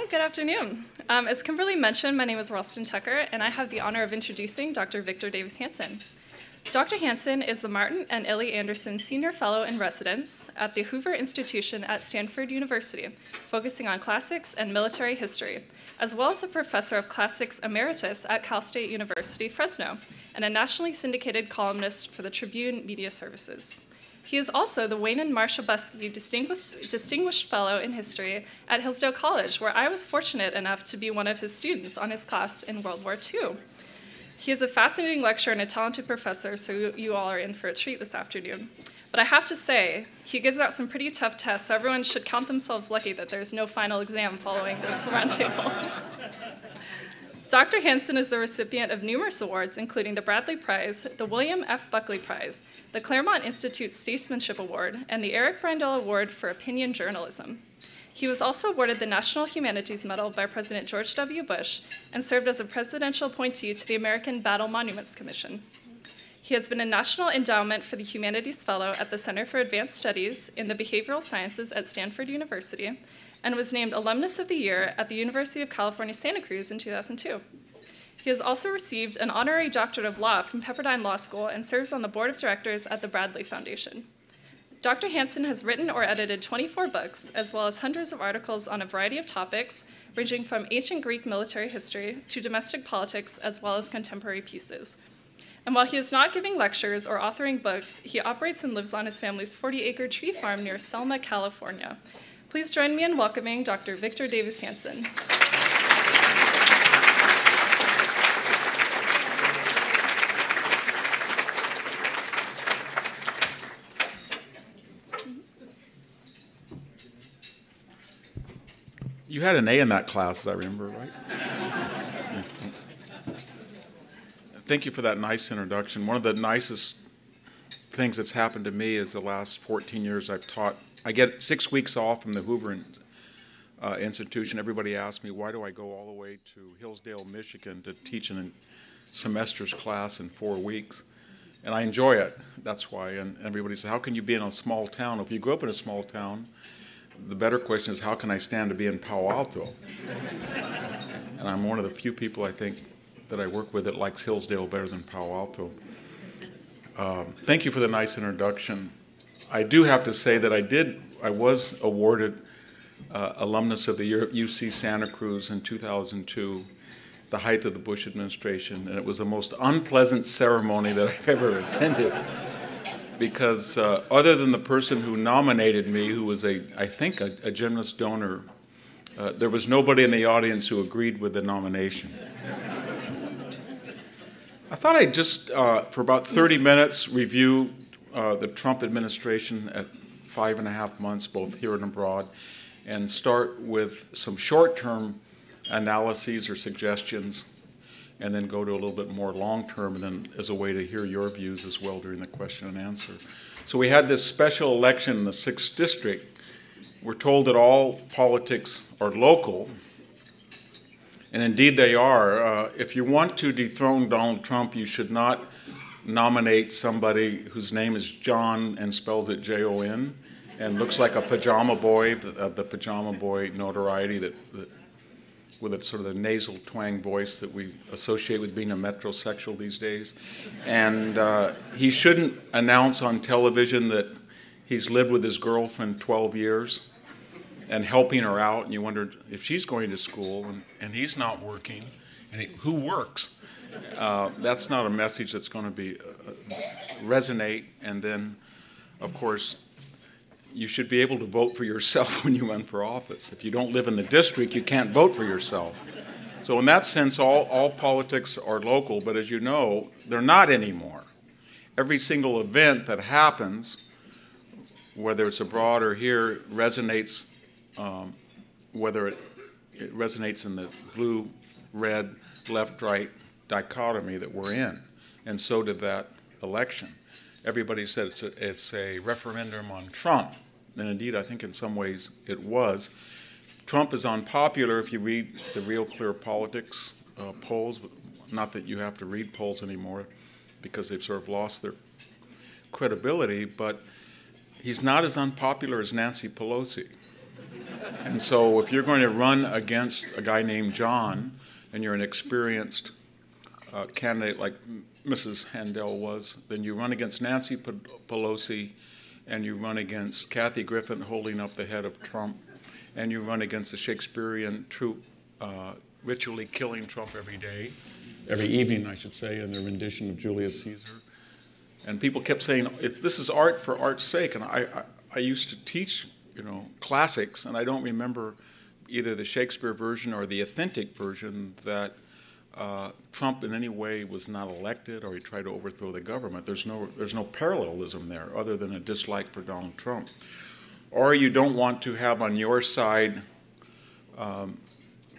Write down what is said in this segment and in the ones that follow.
Hi, good afternoon. Um, as Kimberly mentioned, my name is Ralston Tucker, and I have the honor of introducing Dr. Victor Davis Hanson. Dr. Hanson is the Martin and Illie Anderson Senior Fellow in Residence at the Hoover Institution at Stanford University, focusing on classics and military history, as well as a professor of classics emeritus at Cal State University, Fresno, and a nationally syndicated columnist for the Tribune Media Services. He is also the Wayne and Marcia Buske Distinguished, Distinguished Fellow in History at Hillsdale College, where I was fortunate enough to be one of his students on his class in World War II. He is a fascinating lecturer and a talented professor, so you all are in for a treat this afternoon. But I have to say, he gives out some pretty tough tests, so everyone should count themselves lucky that there's no final exam following this roundtable. Dr. Hanson is the recipient of numerous awards, including the Bradley Prize, the William F. Buckley Prize, the Claremont Institute Statesmanship Award, and the Eric Breindel Award for Opinion Journalism. He was also awarded the National Humanities Medal by President George W. Bush and served as a presidential appointee to the American Battle Monuments Commission. He has been a National Endowment for the Humanities Fellow at the Center for Advanced Studies in the Behavioral Sciences at Stanford University and was named Alumnus of the Year at the University of California, Santa Cruz in 2002. He has also received an honorary doctorate of law from Pepperdine Law School and serves on the board of directors at the Bradley Foundation. Dr. Hanson has written or edited 24 books, as well as hundreds of articles on a variety of topics, ranging from ancient Greek military history to domestic politics, as well as contemporary pieces. And while he is not giving lectures or authoring books, he operates and lives on his family's 40 acre tree farm near Selma, California. Please join me in welcoming Dr. Victor Davis Hanson. You had an A in that class, I remember, right? Thank you for that nice introduction. One of the nicest things that's happened to me is the last 14 years I've taught. I get six weeks off from the Hoover uh, Institution. Everybody asks me, why do I go all the way to Hillsdale, Michigan to teach in a semester's class in four weeks? And I enjoy it. That's why. And everybody says, how can you be in a small town? If you grew up in a small town, the better question is how can I stand to be in Palo Alto? and I'm one of the few people I think that I work with that likes Hillsdale better than Palo Alto. Um, thank you for the nice introduction. I do have to say that I did, I was awarded uh, Alumnus of the Year at UC Santa Cruz in 2002, the height of the Bush administration, and it was the most unpleasant ceremony that I've ever attended because uh, other than the person who nominated me, who was a, I think, a, a generous donor, uh, there was nobody in the audience who agreed with the nomination. I thought I'd just, uh, for about 30 minutes, review uh, the Trump administration at five and a half months, both here and abroad, and start with some short term analyses or suggestions and then go to a little bit more long term, and then as a way to hear your views as well during the question and answer. So we had this special election in the 6th District. We're told that all politics are local, and indeed they are. Uh, if you want to dethrone Donald Trump, you should not nominate somebody whose name is John and spells it J O N and looks like a pajama boy, the, the pajama boy notoriety that, that with a sort of the nasal twang voice that we associate with being a metrosexual these days. And uh, he shouldn't announce on television that he's lived with his girlfriend 12 years and helping her out. And you wonder if she's going to school and, and he's not working, and he, who works? Uh, that's not a message that's going to be uh, resonate. And then, of course, you should be able to vote for yourself when you run for office. If you don't live in the district, you can't vote for yourself. So, in that sense, all, all politics are local, but as you know, they're not anymore. Every single event that happens, whether it's abroad or here, resonates, um, whether it, it resonates in the blue, red, left, right dichotomy that we're in. And so did that election everybody said it's a, it's a referendum on Trump. And indeed, I think in some ways it was. Trump is unpopular if you read the Real Clear Politics uh, polls. Not that you have to read polls anymore because they've sort of lost their credibility, but he's not as unpopular as Nancy Pelosi. And so if you're going to run against a guy named John and you're an experienced uh, candidate like Mrs. Handel was, then you run against Nancy Pelosi and you run against Kathy Griffin holding up the head of Trump and you run against the Shakespearean troupe uh, ritually killing Trump every day, every evening, I should say, in their rendition of Julius Caesar. And people kept saying, it's, this is art for art's sake. And I, I, I used to teach, you know, classics, and I don't remember either the Shakespeare version or the authentic version that uh, Trump in any way was not elected or he tried to overthrow the government. There's no, there's no parallelism there other than a dislike for Donald Trump. Or you don't want to have on your side um,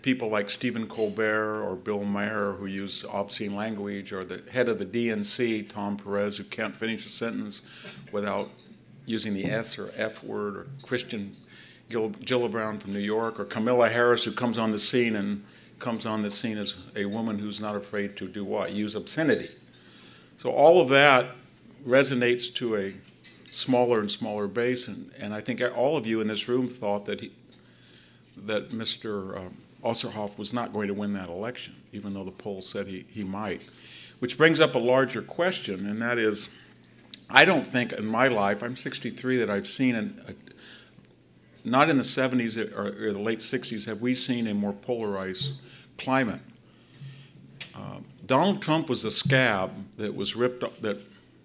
people like Stephen Colbert or Bill Maher who use obscene language, or the head of the DNC, Tom Perez, who can't finish a sentence without using the S or F word, or Kirsten Gillibrand from New York, or Kamala Harris, who comes on the scene and comes on the scene as a woman who's not afraid to do what? Use obscenity. So all of that resonates to a smaller and smaller base, and, and I think all of you in this room thought that he, that Mr. Um, Ossoff was not going to win that election, even though the polls said he, he might. Which brings up a larger question, and that is I don't think in my life, I'm 63, that I've seen, an, a, not in the 70s or, or, the late 60s, have we seen a more polarized climate. Uh, Donald Trump was the scab that was ripped, that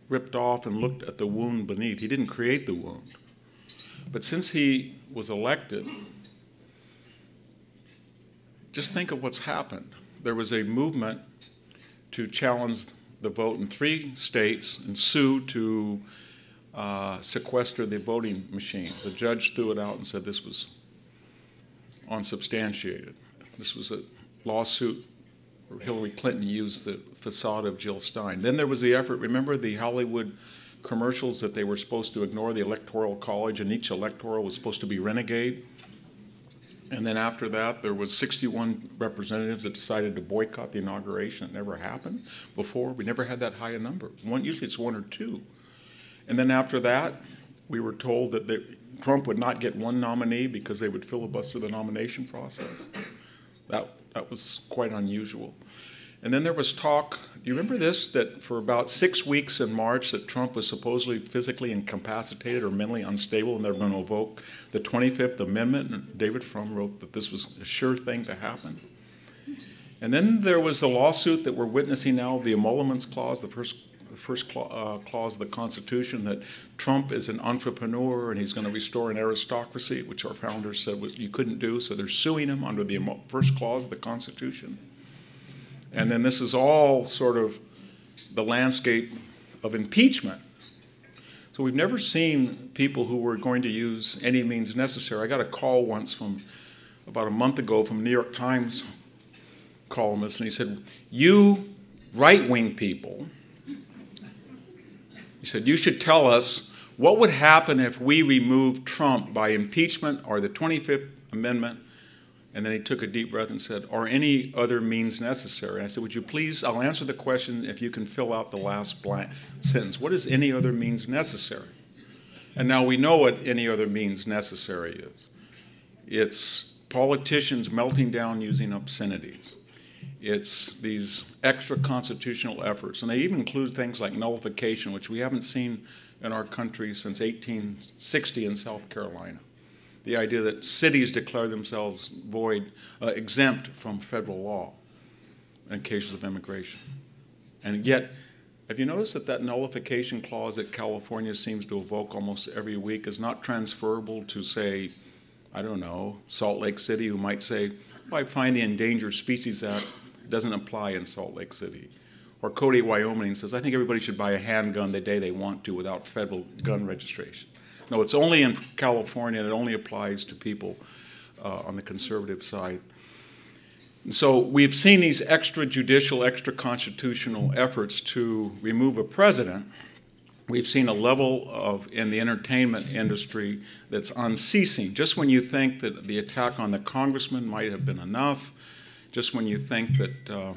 ripped off and looked at the wound beneath. He didn't create the wound. But since he was elected, just think of what's happened. There was a movement to challenge the vote in three states and sue to uh, sequester the voting machines. The judge threw it out and said this was unsubstantiated. This was a lawsuit where Hillary Clinton used the facade of Jill Stein. Then there was the effort, remember the Hollywood commercials that they were supposed to ignore the Electoral College and each electoral was supposed to be renegade? And then after that, there was 61 representatives that decided to boycott the inauguration. It never happened before. We never had that high a number. One, usually it's one or two. And then after that, we were told that Trump would not get one nominee because they would filibuster the nomination process. That, that was quite unusual. And then there was talk, you remember this? That for about six weeks in March that Trump was supposedly physically incapacitated or mentally unstable and they were going to invoke the 25th Amendment. And David Frum wrote that this was a sure thing to happen. And then there was the lawsuit that we're witnessing now, the emoluments clause, the first the first clause, uh, clause of the Constitution that Trump is an entrepreneur and he's going to restore an aristocracy, which our founders said was, you couldn't do. So they're suing him under the first clause of the Constitution. And then this is all sort of the landscape of impeachment. So we've never seen people who were going to use any means necessary. I got a call once from about a month ago from a New York Times columnist, and he said, You right wing people, he said, you should tell us what would happen if we removed Trump by impeachment or the 25th Amendment and then he took a deep breath and said, Are any other means necessary? I said, Would you please, I'll answer the question if you can fill out the last blank sentence. What is any other means necessary? And now we know what any other means necessary is it's politicians melting down using obscenities, it's these extra constitutional efforts, and they even include things like nullification, which we haven't seen in our country since 1860 in South Carolina the idea that cities declare themselves void, uh, exempt from federal law in cases of immigration. And yet, have you noticed that that nullification clause that California seems to evoke almost every week is not transferable to, say, I don't know, Salt Lake City, who might say, well, I find the Endangered Species Act doesn't apply in Salt Lake City. Or Cody, Wyoming says, I think everybody should buy a handgun the day they want to without federal gun registration. No, it's only in California and it only applies to people uh, on the conservative side. And so we've seen these extrajudicial, extra constitutional efforts to remove a president. We've seen a level of in the entertainment industry that's unceasing. Just when you think that the attack on the congressman might have been enough, just when you think that uh,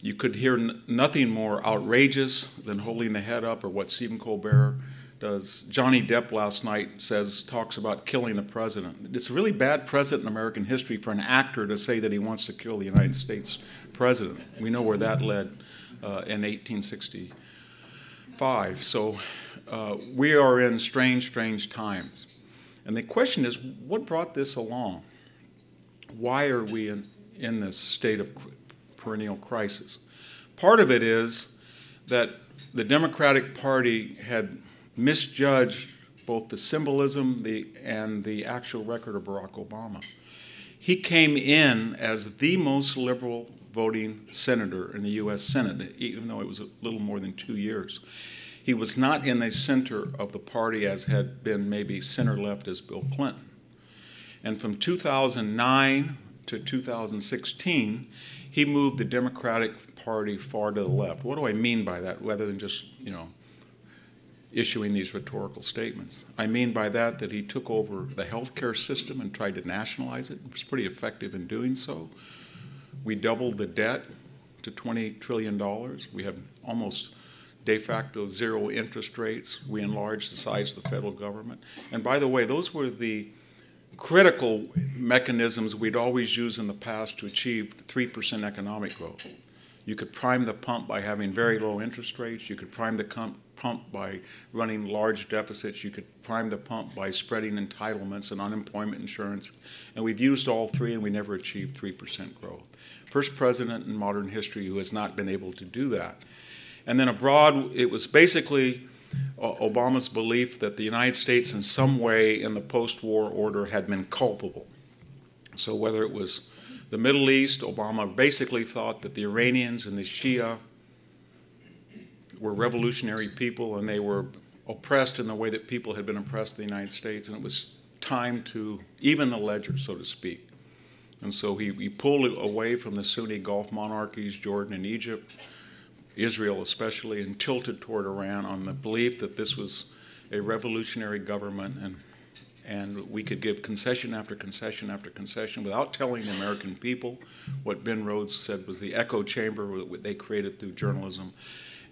you could hear nothing more outrageous than holding the head up or what Stephen Colbert does Johnny Depp last night says talks about killing the president. It's a really bad precedent in American history for an actor to say that he wants to kill the United States president. We know where that led uh, in 1865. So uh, we are in strange, strange times. And the question is, what brought this along? Why are we in, in this state of perennial crisis? Part of it is that the Democratic Party had misjudged both the symbolism the, and the actual record of Barack Obama. He came in as the most liberal voting senator in the U.S. Senate, even though it was a little more than two years. He was not in the center of the party as had been maybe center left as Bill Clinton. And from 2009 to 2016, he moved the Democratic Party far to the left. What do I mean by that, rather than just, you know, issuing these rhetorical statements? I mean by that that he took over the healthcare system and tried to nationalize it. It was pretty effective in doing so. We doubled the debt to $20 trillion. We have almost de facto zero interest rates. We enlarged the size of the federal government. And by the way, those were the critical mechanisms we'd always used in the past to achieve 3% economic growth. You could prime the pump by having very low interest rates. You could prime the pump by running large deficits. You could prime the pump by spreading entitlements and unemployment insurance. And we've used all three, and we never achieved 3% growth. First president in modern history who has not been able to do that. And then abroad, it was basically Obama's belief that the United States, in some way in the post war order, had been culpable. So, whether it was the Middle East, Obama basically thought that the Iranians and the Shia were revolutionary people and they were oppressed in the way that people had been oppressed in the United States, and it was time to even the ledger, so to speak. And so he, he pulled away from the Sunni Gulf monarchies, Jordan and Egypt, Israel especially, and tilted toward Iran on the belief that this was a revolutionary government and and we could give concession after concession after concession without telling the American people what Ben Rhodes said was the echo chamber that they created through journalism.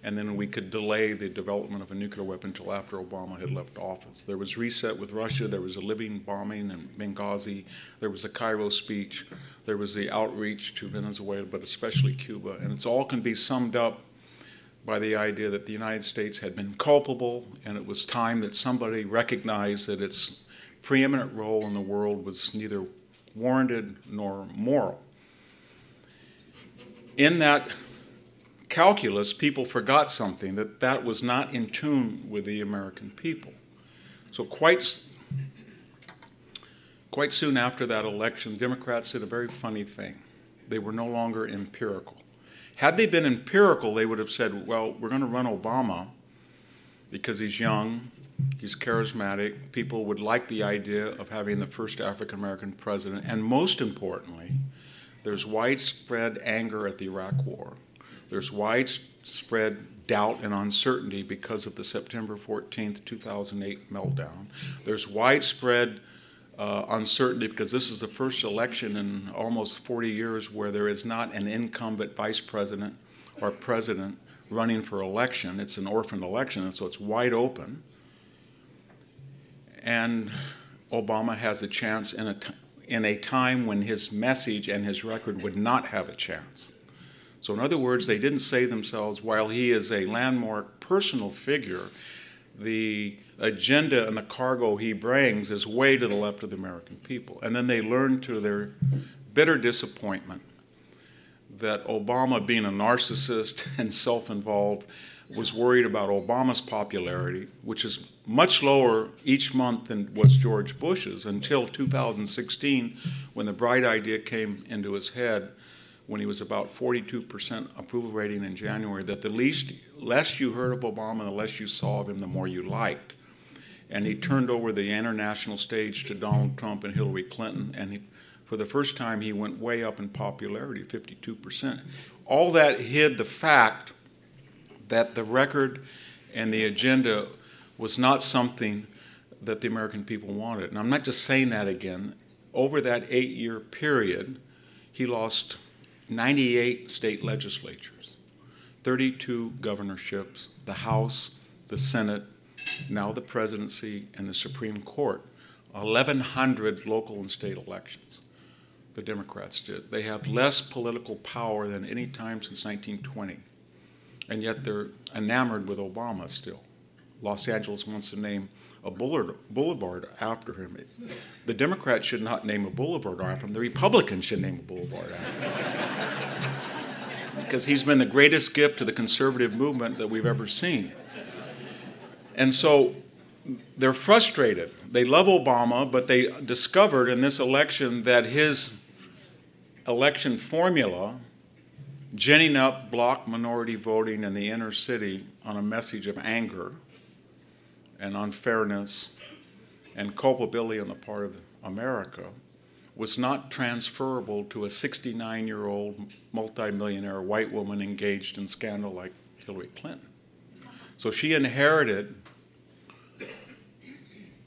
And then we could delay the development of a nuclear weapon until after Obama had left office. There was reset with Russia. There was a Libyan bombing in Benghazi. There was a Cairo speech. There was the outreach to Venezuela, but especially Cuba. And it's all can be summed up by the idea that the United States had been culpable, and it was time that somebody recognized that its preeminent role in the world was neither warranted nor moral. In that calculus, people forgot something that that was not in tune with the American people. So quite quite soon after that election, Democrats did a very funny thing. They were no longer empirical. Had they been empirical, they would have said, well, we're going to run Obama because he's young, he's charismatic, people would like the idea of having the first African American president, and most importantly, there's widespread anger at the Iraq War. There's widespread doubt and uncertainty because of the September 14th, 2008 meltdown. There's widespread uh, uncertainty because this is the first election in almost 40 years where there is not an incumbent vice president or president running for election. It's an orphan election, and so it's wide open. And Obama has a chance in a, in a time when his message and his record would not have a chance. So, in other words, they didn't say themselves, while he is a landmark personal figure, the agenda and the cargo he brings is way to the left of the American people. And then they learn to their bitter disappointment that Obama, being a narcissist and self involved, was worried about Obama's popularity, which is much lower each month than was George Bush's until 2016, when the bright idea came into his head when he was about 42% approval rating in January that the least, less you heard of Obama, the less you saw of him, the more you liked. And he turned over the international stage to Donald Trump and Hillary Clinton, and he, for the first time, he went way up in popularity, 52%. All that hid the fact that the record and the agenda was not something that the American people wanted. And I'm not just saying that again. Over that eight year period, he lost 98 state legislatures, 32 governorships, the House, the Senate, now the presidency, and the Supreme Court. 1,100 local and state elections. The Democrats did. They have less political power than any time since 1920. And yet they're enamored with Obama still. Los Angeles wants to name a boulevard after him. The Democrats should not name a boulevard after him. The Republicans should name a boulevard after him. because he's been the greatest gift to the conservative movement that we've ever seen. And so they're frustrated. They love Obama, but they discovered in this election that his election formula, ginning up block minority voting in the inner city on a message of anger and unfairness and culpability on the part of America, was not transferable to a 69 year old multimillionaire white woman engaged in scandal like Hillary Clinton. So she inherited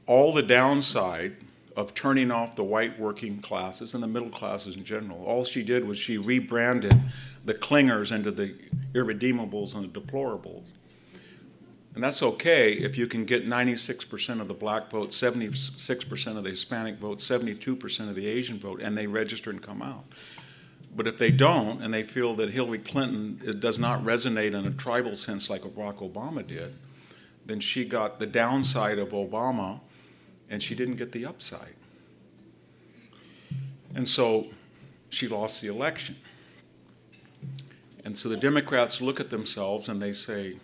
all the downside of turning off the white working classes and the middle classes in general. All she did was she rebranded the clingers into the irredeemables and the deplorables. And that's okay if you can get 96% of the black vote, 76% of the Hispanic vote, 72% of the Asian vote, and they register and come out. But if they don't, and they feel that Hillary Clinton does not resonate in a tribal sense like Barack Obama did, then she got the downside of Obama and she didn't get the upside. And so she lost the election. And so the Democrats look at themselves and they say,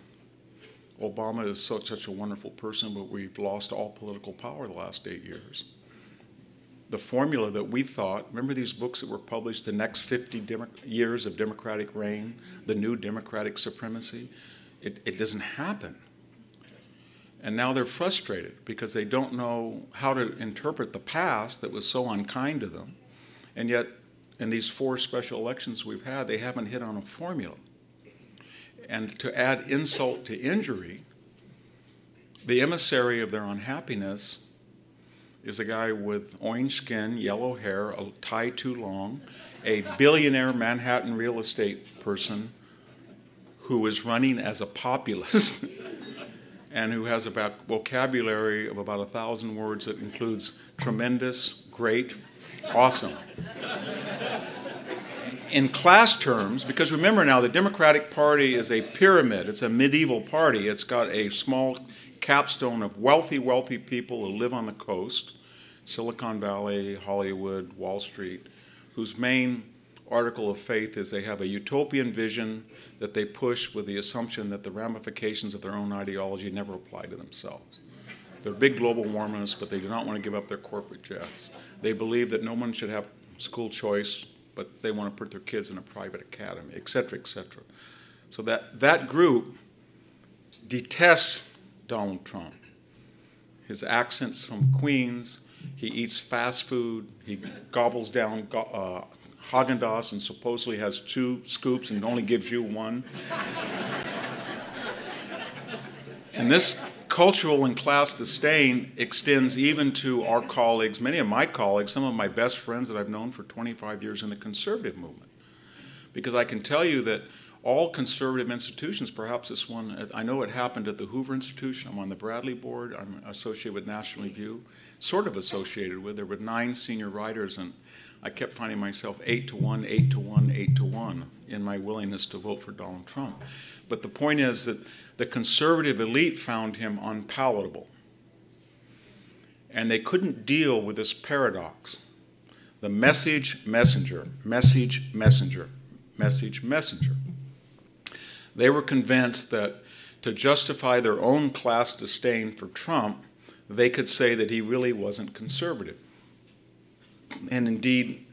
Obama is such, such a wonderful person, but we've lost all political power the last eight years. The formula that we thought, remember these books that were published, The Next 50 Demo Years of Democratic Reign, The New Democratic Supremacy? It, it doesn't happen. And now they're frustrated because they don't know how to interpret the past that was so unkind to them. And yet, in these four special elections we've had, they haven't hit on a formula. And to add insult to injury, the emissary of their unhappiness is a guy with orange skin, yellow hair, a tie too long, a billionaire Manhattan real estate person who is running as a populist. and who has a vocabulary of about a thousand words that includes tremendous, great, awesome. In class terms, because remember now, the Democratic Party is a pyramid, it's a medieval party. It's got a small capstone of wealthy, wealthy people who live on the coast Silicon Valley, Hollywood, Wall Street, whose main article of faith is they have a utopian vision that they push with the assumption that the ramifications of their own ideology never apply to themselves. They're big global warmists, but they do not want to give up their corporate jets. They believe that no one should have school choice, but they want to put their kids in a private academy, et cetera, et cetera. So that, that group detests Donald Trump. His accent's from Queens. He eats fast food. He gobbles down uh, Haagen Dazs and supposedly has two scoops and only gives you one. and this cultural and class disdain extends even to our colleagues, many of my colleagues, some of my best friends that I've known for 25 years in the conservative movement. Because I can tell you that all conservative institutions, perhaps this one, I know it happened at the Hoover Institution. I'm on the Bradley board. I'm associated with National Review, sort of associated with. There were nine senior writers, and I kept finding myself eight to one, eight to one, eight to one in my willingness to vote for Donald Trump. But the point is that the conservative elite found him unpalatable. And they couldn't deal with this paradox the message messenger, message messenger, message messenger. They were convinced that to justify their own class disdain for Trump, they could say that he really wasn't conservative. And indeed,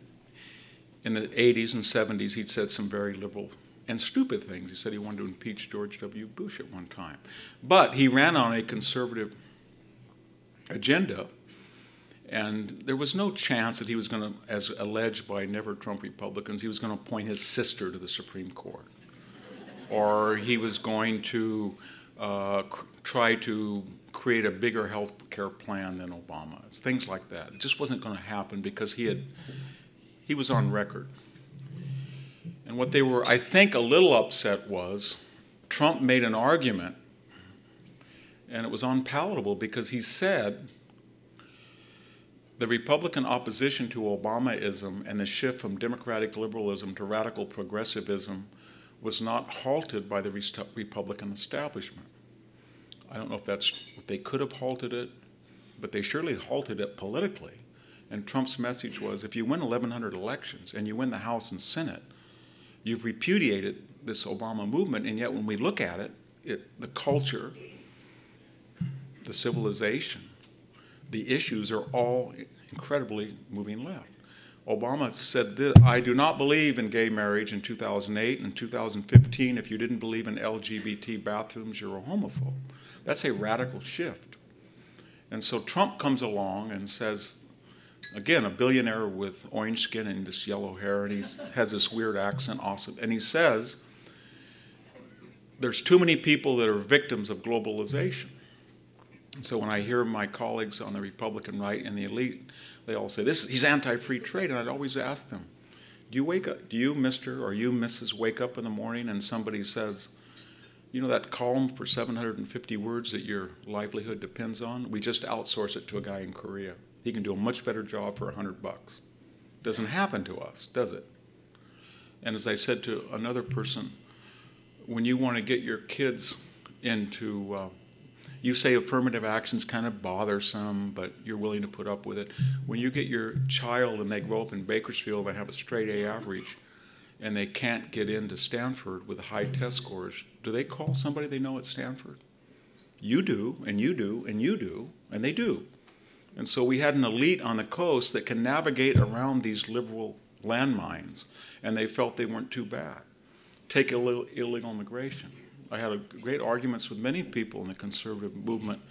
in the 80s and 70s, he'd said some very liberal and stupid things. He said he wanted to impeach George W. Bush at one time. But he ran on a conservative agenda, and there was no chance that he was going to, as alleged by never Trump Republicans, he was going to appoint his sister to the Supreme Court or he was going to uh, try to create a bigger health care plan than Obama. It's things like that. It just wasn't going to happen because he had he was on record. And what they were, I think, a little upset was Trump made an argument And it was unpalatable because he said the Republican opposition to Obamaism and the shift from democratic liberalism to radical progressivism was not halted by the Republican establishment. I don't know if that's they could have halted it, but they surely halted it politically. And Trump's message was if you win 1,100 elections and you win the House and Senate, you've repudiated this Obama movement. And yet, when we look at it, it the culture, the civilization, the issues are all incredibly moving left. Obama said this, I do not believe in gay marriage in 2008 and 2015. If you didn't believe in LGBT bathrooms, you're a homophobe. That's a radical shift. And so Trump comes along and says, again, a billionaire with orange skin and this yellow hair, and he has this weird accent, awesome. And he says, there's too many people that are victims of globalization. So when I hear my colleagues on the Republican right and the elite, they all say this he's anti-free trade, and I'd always ask them, do you wake up, do you, Mister, or you, Mrs., wake up in the morning and somebody says, you know that column for 750 words that your livelihood depends on? We just outsource it to a guy in Korea. He can do a much better job for 100 bucks. Doesn't happen to us, does it? And as I said to another person, when you want to get your kids into uh, you say affirmative action's kind of bothersome, but you're willing to put up with it. When you get your child and they grow up in Bakersfield, they have a straight A average, and they can't get into Stanford with high test scores, do they call somebody they know at Stanford? You do, and you do, and you do, and they do. And so we had an elite on the coast that can navigate around these liberal landmines, and they felt they weren't too bad. Take illegal immigration. I had great arguments with many people in the conservative movement,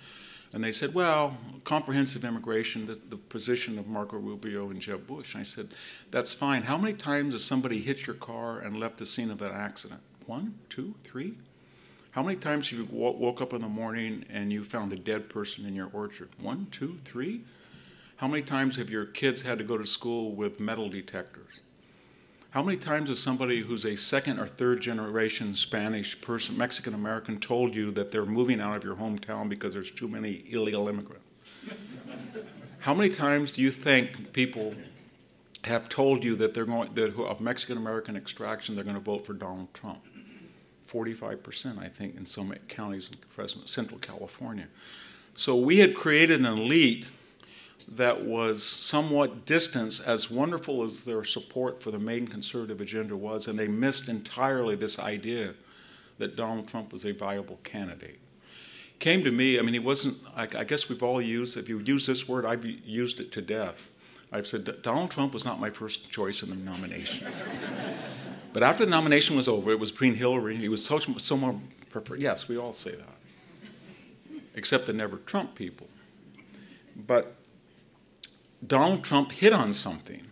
and they said, well, comprehensive immigration, the, the position of Marco Rubio and Jeb Bush. And I said, that's fine. How many times has somebody hit your car and left the scene of that accident? One, two, three? How many times have you woke up in the morning and you found a dead person in your orchard? One, two, three? How many times have your kids had to go to school with metal detectors? How many times has somebody who's a second or third generation Spanish person, Mexican American, told you that they're moving out of your hometown because there's too many illegal immigrants? How many times do you think people have told you that they're going that of Mexican American extraction they're going to vote for Donald Trump? 45%, I think, in some counties in Central California. So we had created an elite that was somewhat distant, as wonderful as their support for the main conservative agenda was, and they missed entirely this idea that Donald Trump was a viable candidate. Came to me, I mean, he wasn't, I, I guess we've all used, if you use this word, I've used it to death. I've said, Donald Trump was not my first choice in the nomination. but after the nomination was over, it was between Hillary, he was so, so more preferred. Yes, we all say that, except the never Trump people. But Donald Trump hit on something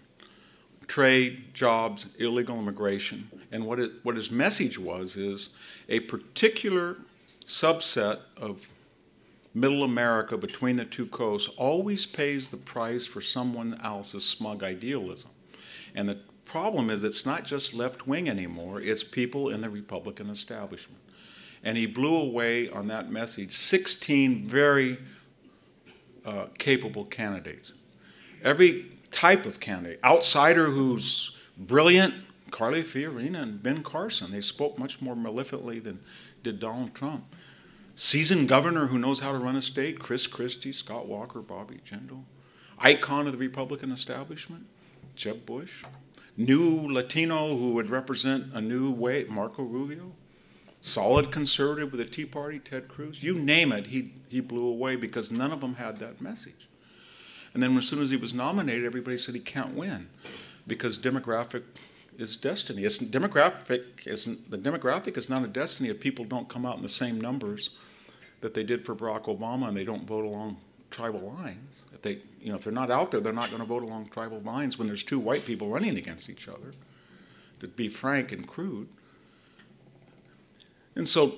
trade, jobs, illegal immigration. And what, it, what his message was is a particular subset of middle America between the two coasts always pays the price for someone else's smug idealism. And the problem is it's not just left wing anymore, it's people in the Republican establishment. And he blew away on that message 16 very uh, capable candidates every type of candidate. Outsider who's brilliant, Carly Fiorina and Ben Carson. They spoke much more maleficently than did Donald Trump. Seasoned governor who knows how to run a state, Chris Christie, Scott Walker, Bobby Jindal. Icon of the Republican establishment, Jeb Bush. New Latino who would represent a new way, Marco Rubio. Solid conservative with the Tea Party, Ted Cruz. You name it, he, he blew away because none of them had that message. And then as soon as he was nominated, everybody said he can't win because demographic is destiny. It's demographic isn't the demographic is not a destiny if people don't come out in the same numbers that they did for Barack Obama and they don't vote along tribal lines. If they you know if they're not out there, they're not going to vote along tribal lines when there's two white people running against each other. To be frank and crude. And so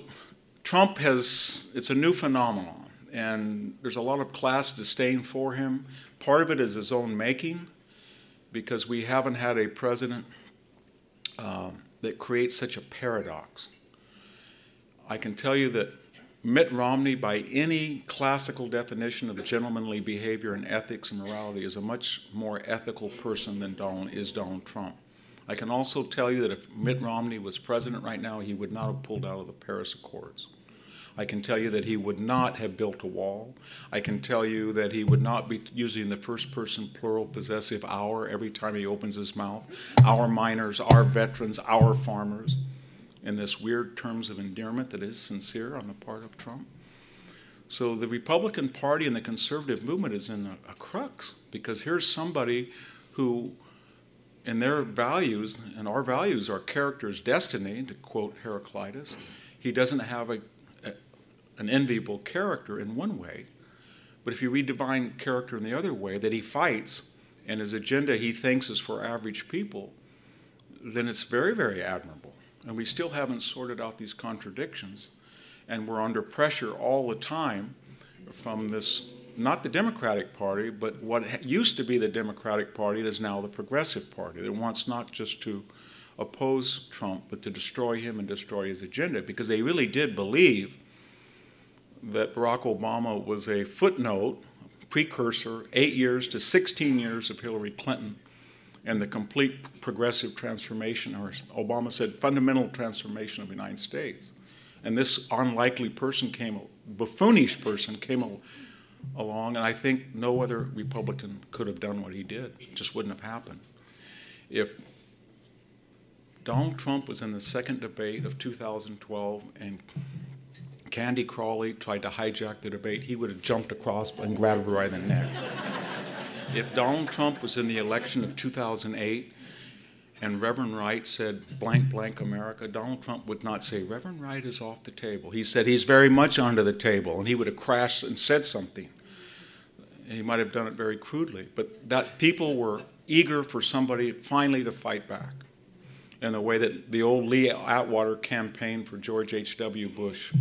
Trump has it's a new phenomenon and there's a lot of class disdain for him. Part of it is his own making, because we haven't had a president uh, that creates such a paradox. I can tell you that Mitt Romney, by any classical definition of gentlemanly behavior and ethics and morality, is a much more ethical person than Donald is Donald Trump. I can also tell you that if Mitt Romney was president right now, he would not have pulled out of the Paris Accords. I can tell you that he would not have built a wall. I can tell you that he would not be using the first person plural possessive our every time he opens his mouth. Our miners, our veterans, our farmers in this weird terms of endearment that is sincere on the part of Trump. So the Republican Party and the conservative movement is in a, a crux because here's somebody who, in their values, and our values are character's destiny, to quote Heraclitus, he doesn't have a, an enviable character in one way. But if you read divine character in the other way, that he fights and his agenda he thinks is for average people, then it's very, very admirable. And we still haven't sorted out these contradictions. And we're under pressure all the time from this, not the Democratic Party, but what used to be the Democratic Party is now the Progressive Party that wants not just to oppose Trump, but to destroy him and destroy his agenda because they really did believe that Barack Obama was a footnote, precursor, eight years to 16 years of Hillary Clinton and the complete progressive transformation, or Obama said, fundamental transformation of the United States. And this unlikely person came, buffoonish person came along, and I think no other Republican could have done what he did. It just wouldn't have happened. If Donald Trump was in the second debate of 2012 and Candy Crowley tried to hijack the debate, he would have jumped across and grabbed her by the neck if Donald Trump was in the election of 2008 and Reverend Wright said blank, blank America, Donald Trump would not say, Reverend Wright is off the table. He said he's very much onto the table, and he would have crashed and said something. And he might have done it very crudely. But that people were eager for somebody finally to fight back in the way that the old Lee Atwater campaign for George H.W. Bush.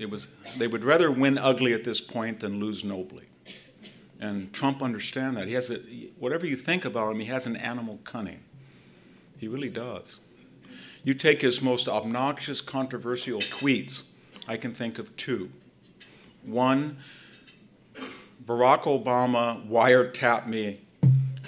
It was, they would rather win ugly at this point than lose nobly. And Trump understands that. He has a, whatever you think about him, he has an animal cunning. He really does. You take his most obnoxious, controversial tweets, I can think of two. One, Barack Obama wiretapped me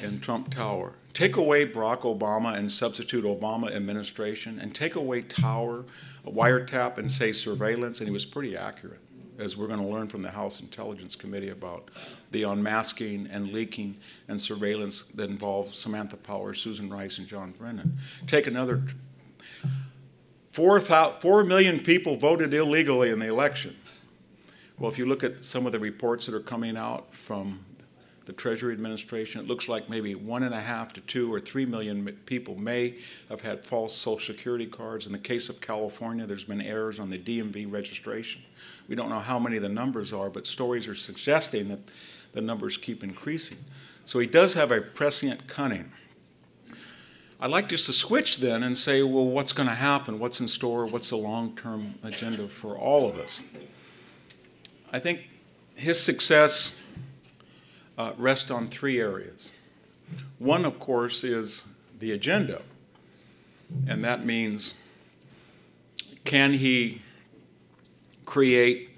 in Trump Tower. Take away Barack Obama and substitute Obama administration, and take away Tower, wiretap, and say surveillance, and he was pretty accurate as we're going to learn from the House Intelligence Committee about the unmasking and leaking and surveillance that involved Samantha Power, Susan Rice, and John Brennan. Take another four, four million people voted illegally in the election. Well, if you look at some of the reports that are coming out from the Treasury Administration, it looks like maybe one and a half to two or three million people may have had false Social Security cards. In the case of California, there's been errors on the DMV registration. We don't know how many the numbers are, but stories are suggesting that the numbers keep increasing. So he does have a prescient cunning. I'd like just to switch then and say, well, what's going to happen? What's in store? What's the long term agenda for all of us? I think his success uh, rests on three areas. One, of course, is the agenda, and that means can he create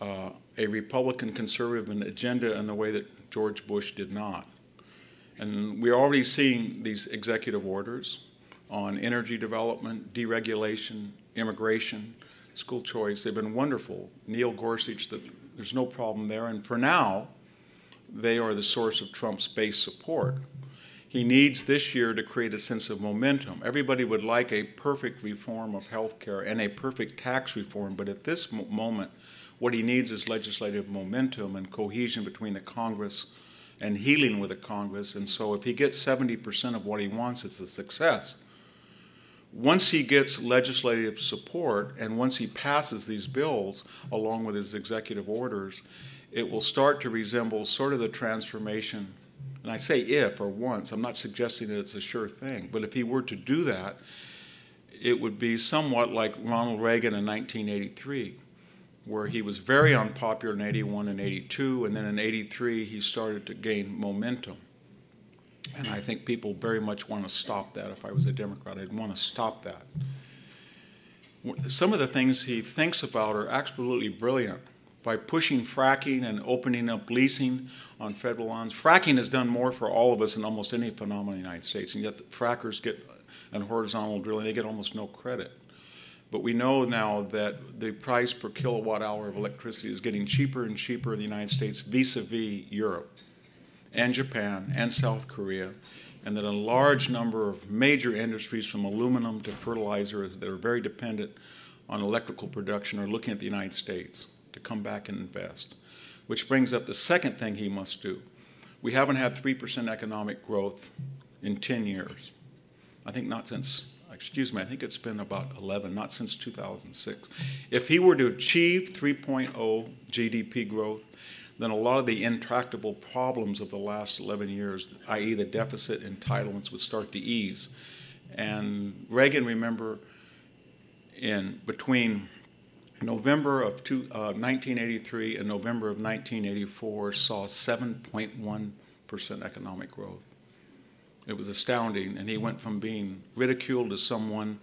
uh, a Republican conservative agenda in the way that George Bush did not. And we're already seeing these executive orders on energy development, deregulation, immigration, school choice. They've been wonderful. Neil Gorsuch, the, there's no problem there. And for now, they are the source of Trump's base support. He needs this year to create a sense of momentum. Everybody would like a perfect reform of health care and a perfect tax reform, but at this moment, what he needs is legislative momentum and cohesion between the Congress and healing with the Congress. And so if he gets 70% of what he wants, it's a success. Once he gets legislative support and once he passes these bills along with his executive orders, it will start to resemble sort of the transformation and I say if or once, I'm not suggesting that it's a sure thing, but if he were to do that, it would be somewhat like Ronald Reagan in 1983, where he was very unpopular in 81 and 82, and then in 83 he started to gain momentum. And I think people very much want to stop that. If I was a Democrat, I'd want to stop that. some of the things he thinks about are absolutely brilliant. By pushing fracking and opening up leasing on federal lands, fracking has done more for all of us than almost any phenomenon in the United States, and yet the frackers get, and horizontal drilling, they get almost no credit. But we know now that the price per kilowatt hour of electricity is getting cheaper and cheaper in the United States vis-a-vis Europe and Japan and South Korea, and that a large number of major industries from aluminum to fertilizer that are very dependent on electrical production are looking at the United States to come back and invest. Which brings up the second thing he must do. We haven't had 3% economic growth in 10 years. I think not since excuse me, I think it's been about 11, not since 2006. If he were to achieve 3.0 GDP growth, then a lot of the intractable problems of the last 11 years, i.e., the deficit entitlements, would start to ease. And Reagan, remember, in between November of two, uh, 1983 and November of 1984, saw 7.1% economic growth. It was astounding. And he went from being ridiculed as someone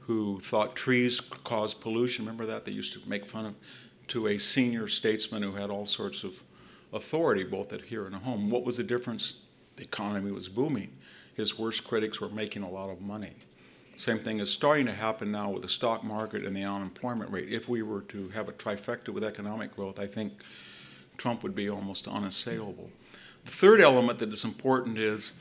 who thought trees caused pollution. Remember that? They used to make fun of, to a senior statesman who had all sorts of authority, both at here and at home. What was the difference? The economy was booming. His worst critics were making a lot of money. Same thing is starting to happen now with the stock market and the unemployment rate. If we were to have a trifecta with economic growth, I think Trump would be almost unassailable. The third element that is important is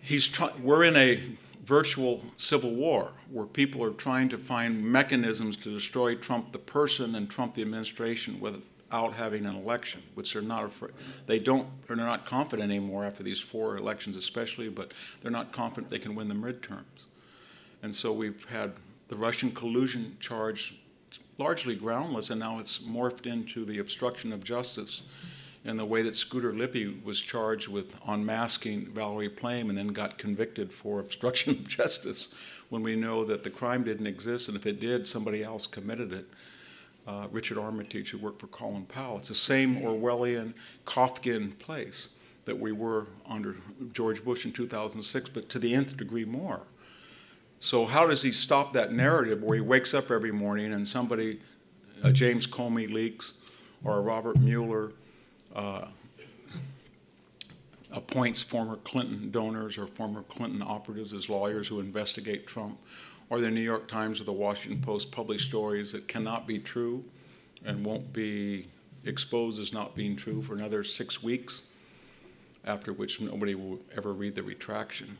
he's we're in a virtual civil war where people are trying to find mechanisms to destroy Trump the person and Trump the administration without having an election, which they're not afraid. They don't. or They're not confident anymore after these four elections, especially. But they're not confident they can win the midterms, and so we've had the Russian collusion charge largely groundless, and now it's morphed into the obstruction of justice in the way that Scooter Libby was charged with unmasking Valerie Plame and then got convicted for obstruction of justice when we know that the crime didn't exist, and if it did, somebody else committed it. Uh, Richard Armitage, who worked for Colin Powell. It's the same Orwellian, Kafkian place that we were under George Bush in 2006, but to the nth degree more. So, how does he stop that narrative where he wakes up every morning and somebody, uh, James Comey leaks, or Robert Mueller, uh, appoints former Clinton donors or former Clinton operatives as lawyers who investigate Trump, or the New York Times or the Washington Post publish stories that cannot be true and won't be exposed as not being true for another six weeks, after which nobody will ever read the retraction.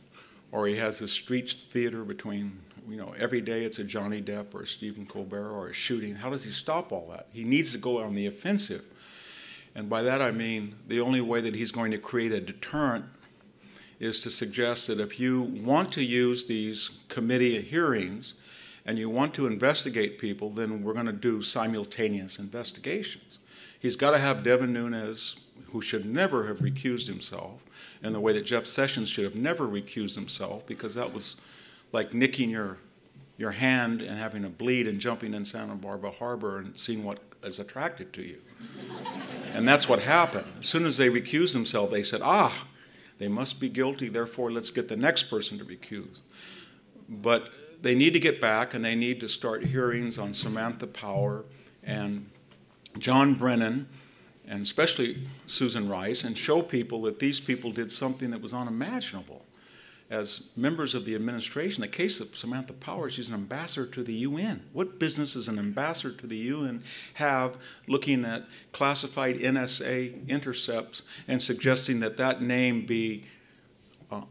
Or he has a street theater between, you know, every day it's a Johnny Depp or a Stephen Colbert or a shooting. How does he stop all that? He needs to go on the offensive and by that I mean the only way that he's going to create a deterrent is to suggest that if you want to use these committee hearings and you want to investigate people, then we're going to do simultaneous investigations. He's got to have Devin Nunes, who should never have recused himself, in the way that Jeff Sessions should have never recused himself, because that was like nicking your your hand and having a bleed and jumping in Santa Barbara Harbor and seeing what is attracted to you. And that's what happened. As soon as they recused themselves, they said, ah, they must be guilty, therefore let's get the next person to recuse. But they need to get back and they need to start hearings on Samantha Power and John Brennan and especially Susan Rice and show people that these people did something that was unimaginable as members of the administration. The case of Samantha Power, she's an ambassador to the UN. What business does an ambassador to the UN have looking at classified NSA intercepts and suggesting that that name be uh,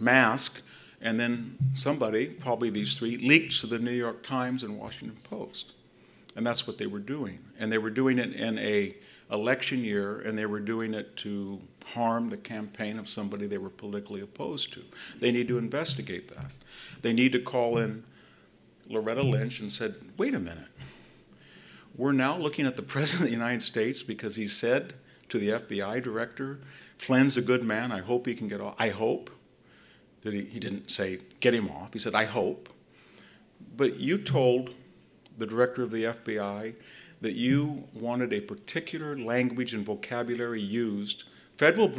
unmasked and then somebody, probably these three, leaked to the New York Times and Washington Post? And that's what they were doing. And they were doing it in a election year, and they were doing it to harm the campaign of somebody they were politically opposed to. They need to investigate that. They need to call in Loretta Lynch and said, wait a minute. We're now looking at the President of the United States because he said to the FBI director, Flynn's a good man. I hope he can get off. I hope. That he, he didn't say, get him off. He said, I hope. But you told the director of the FBI that you wanted a particular language and vocabulary used. Federal,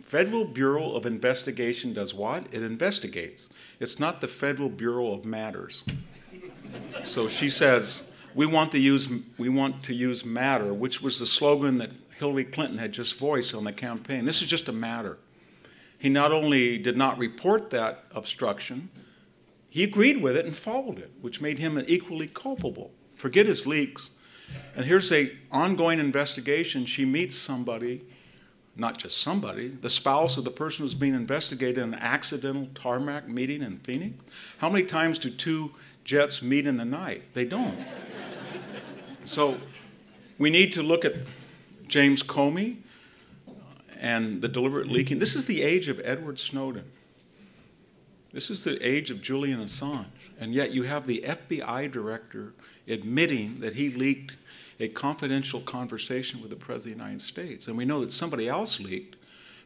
Federal Bureau of Investigation does what? It investigates. It's not the Federal Bureau of Matters. So she says, we want, to use, we want to use matter, which was the slogan that Hillary Clinton had just voiced on the campaign. This is just a matter. He not only did not report that obstruction, he agreed with it and followed it, which made him equally culpable. Forget his leaks. And here's a ongoing investigation. She meets somebody, not just somebody, the spouse of the person who's being investigated in an accidental tarmac meeting in Phoenix. How many times do two jets meet in the night? They don't. so we need to look at James Comey and the deliberate leaking. This is the age of Edward Snowden. This is the age of Julian Assange. And yet you have the FBI director admitting that he leaked a confidential conversation with the President of the United States. And we know that somebody else leaked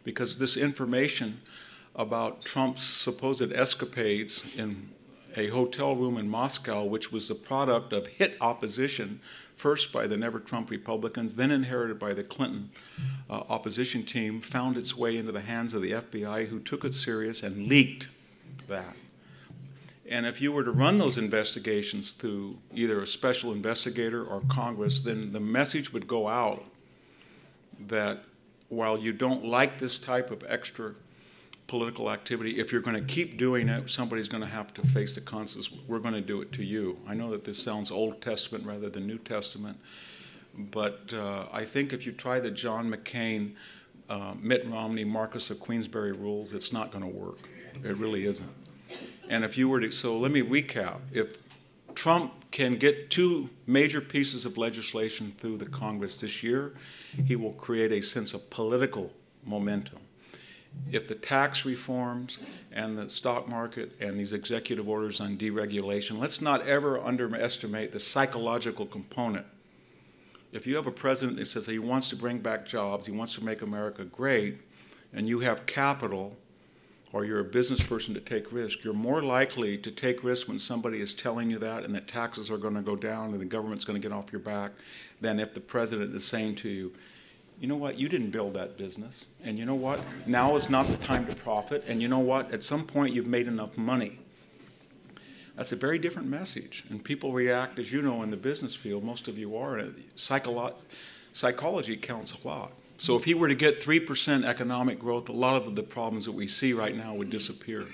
because this information about Trump's supposed escapades in a hotel room in Moscow, which was the product of hit opposition, first by the Never Trump Republicans, then inherited by the Clinton uh, opposition team, found its way into the hands of the FBI, who took it serious and leaked that. And if you were to run those investigations through either a special investigator or Congress, then the message would go out that while you don't like this type of extra political activity, if you're going to keep doing it, somebody's going to have to face the consequences. We're going to do it to you. I know that this sounds Old Testament rather than New Testament, but uh, I think if you try the John McCain, uh, Mitt Romney, Marquess of Queensberry rules, it's not going to work. It really isn't. And if you were to, so let me recap. If Trump can get two major pieces of legislation through the Congress this year, he will create a sense of political momentum. If the tax reforms and the stock market and these executive orders on deregulation, let's not ever underestimate the psychological component. If you have a president that says he wants to bring back jobs, he wants to make America great, and you have capital or you're a business person to take risk, you're more likely to take risk when somebody is telling you that and that taxes are going to go down and the government's going to get off your back than if the president is saying to you, you know what, you didn't build that business. And you know what, now is not the time to profit. And you know what, at some point you've made enough money. That's a very different message. And people react, as you know, in the business field, most of you are. Psycholo- psychology counts a lot. So if he were to get 3% economic growth, a lot of the problems that we see right now would disappear.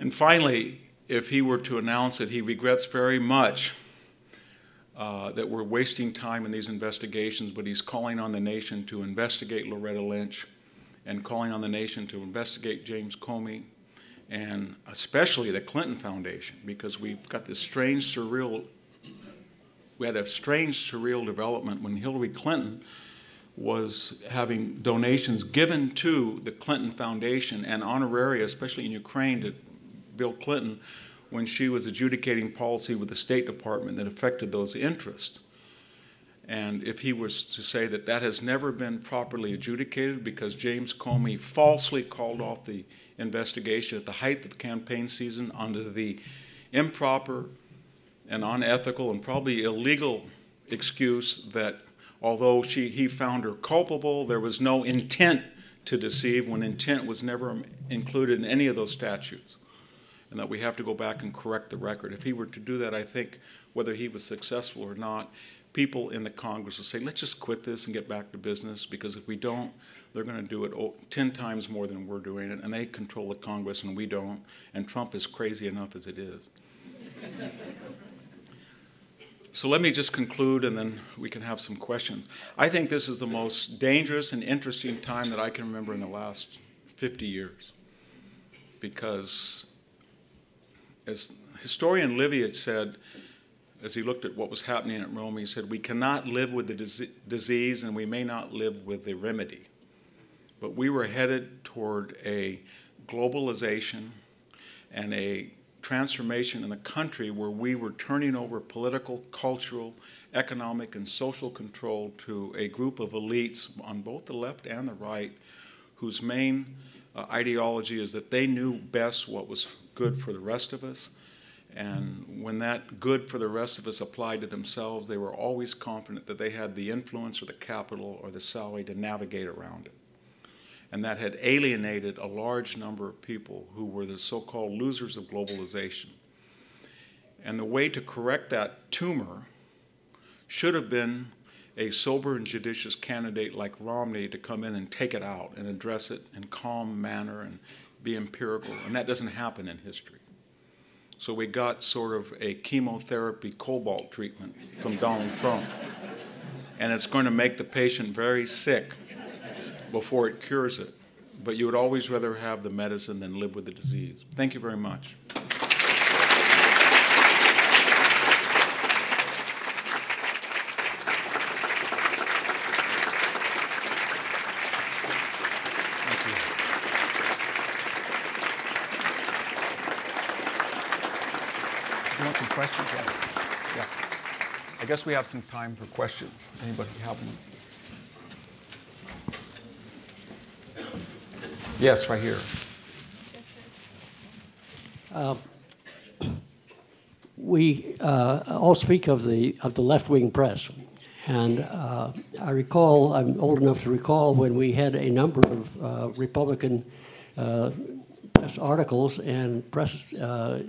And finally, if he were to announce that he regrets very much uh, that we're wasting time in these investigations, but he's calling on the nation to investigate Loretta Lynch and calling on the nation to investigate James Comey and especially the Clinton Foundation because we've got this strange, surreal, we had a strange, surreal development when Hillary Clinton was having donations given to the Clinton Foundation and honoraria, especially in Ukraine, to Bill Clinton when she was adjudicating policy with the State Department that affected those interests. And if he was to say that that has never been properly adjudicated because James Comey falsely called off the investigation at the height of the campaign season under the improper and unethical and probably illegal excuse that although she, he found her culpable, there was no intent to deceive when intent was never included in any of those statutes. And that we have to go back and correct the record. If he were to do that, I think whether he was successful or not, people in the Congress will say, let's just quit this and get back to business because if we don't, they're going to do it 10 times more than we're doing it. And they control the Congress and we don't. And Trump is crazy enough as it is. So let me just conclude and then we can have some questions. I think this is the most dangerous and interesting time that I can remember in the last 50 years because as historian Livy had said, as he looked at what was happening at Rome, he said, We cannot live with the disease and we may not live with the remedy. But we were headed toward a globalization and a transformation in the country where we were turning over political, cultural, economic, and social control to a group of elites on both the left and the right whose main uh, ideology is that they knew best what was good for the rest of us. And when that good for the rest of us applied to themselves, they were always confident that they had the influence or the capital or the salary to navigate around it and that had alienated a large number of people who were the so called losers of globalization. And the way to correct that tumor should have been a sober and judicious candidate like Romney to come in and take it out and address it in calm manner and be empirical. And that doesn't happen in history. So we got sort of a chemotherapy cobalt treatment from Donald Trump. And it's going to make the patient very sick before it cures it. But you would always rather have the medicine than live with the disease. Thank you very much. I guess we have some time for questions. Anybody have any? Yes, right here. Uh, we uh, all speak of the of the left wing press, and uh, I recall I'm old enough to recall when we had a number of uh, Republican uh, press articles and press uh,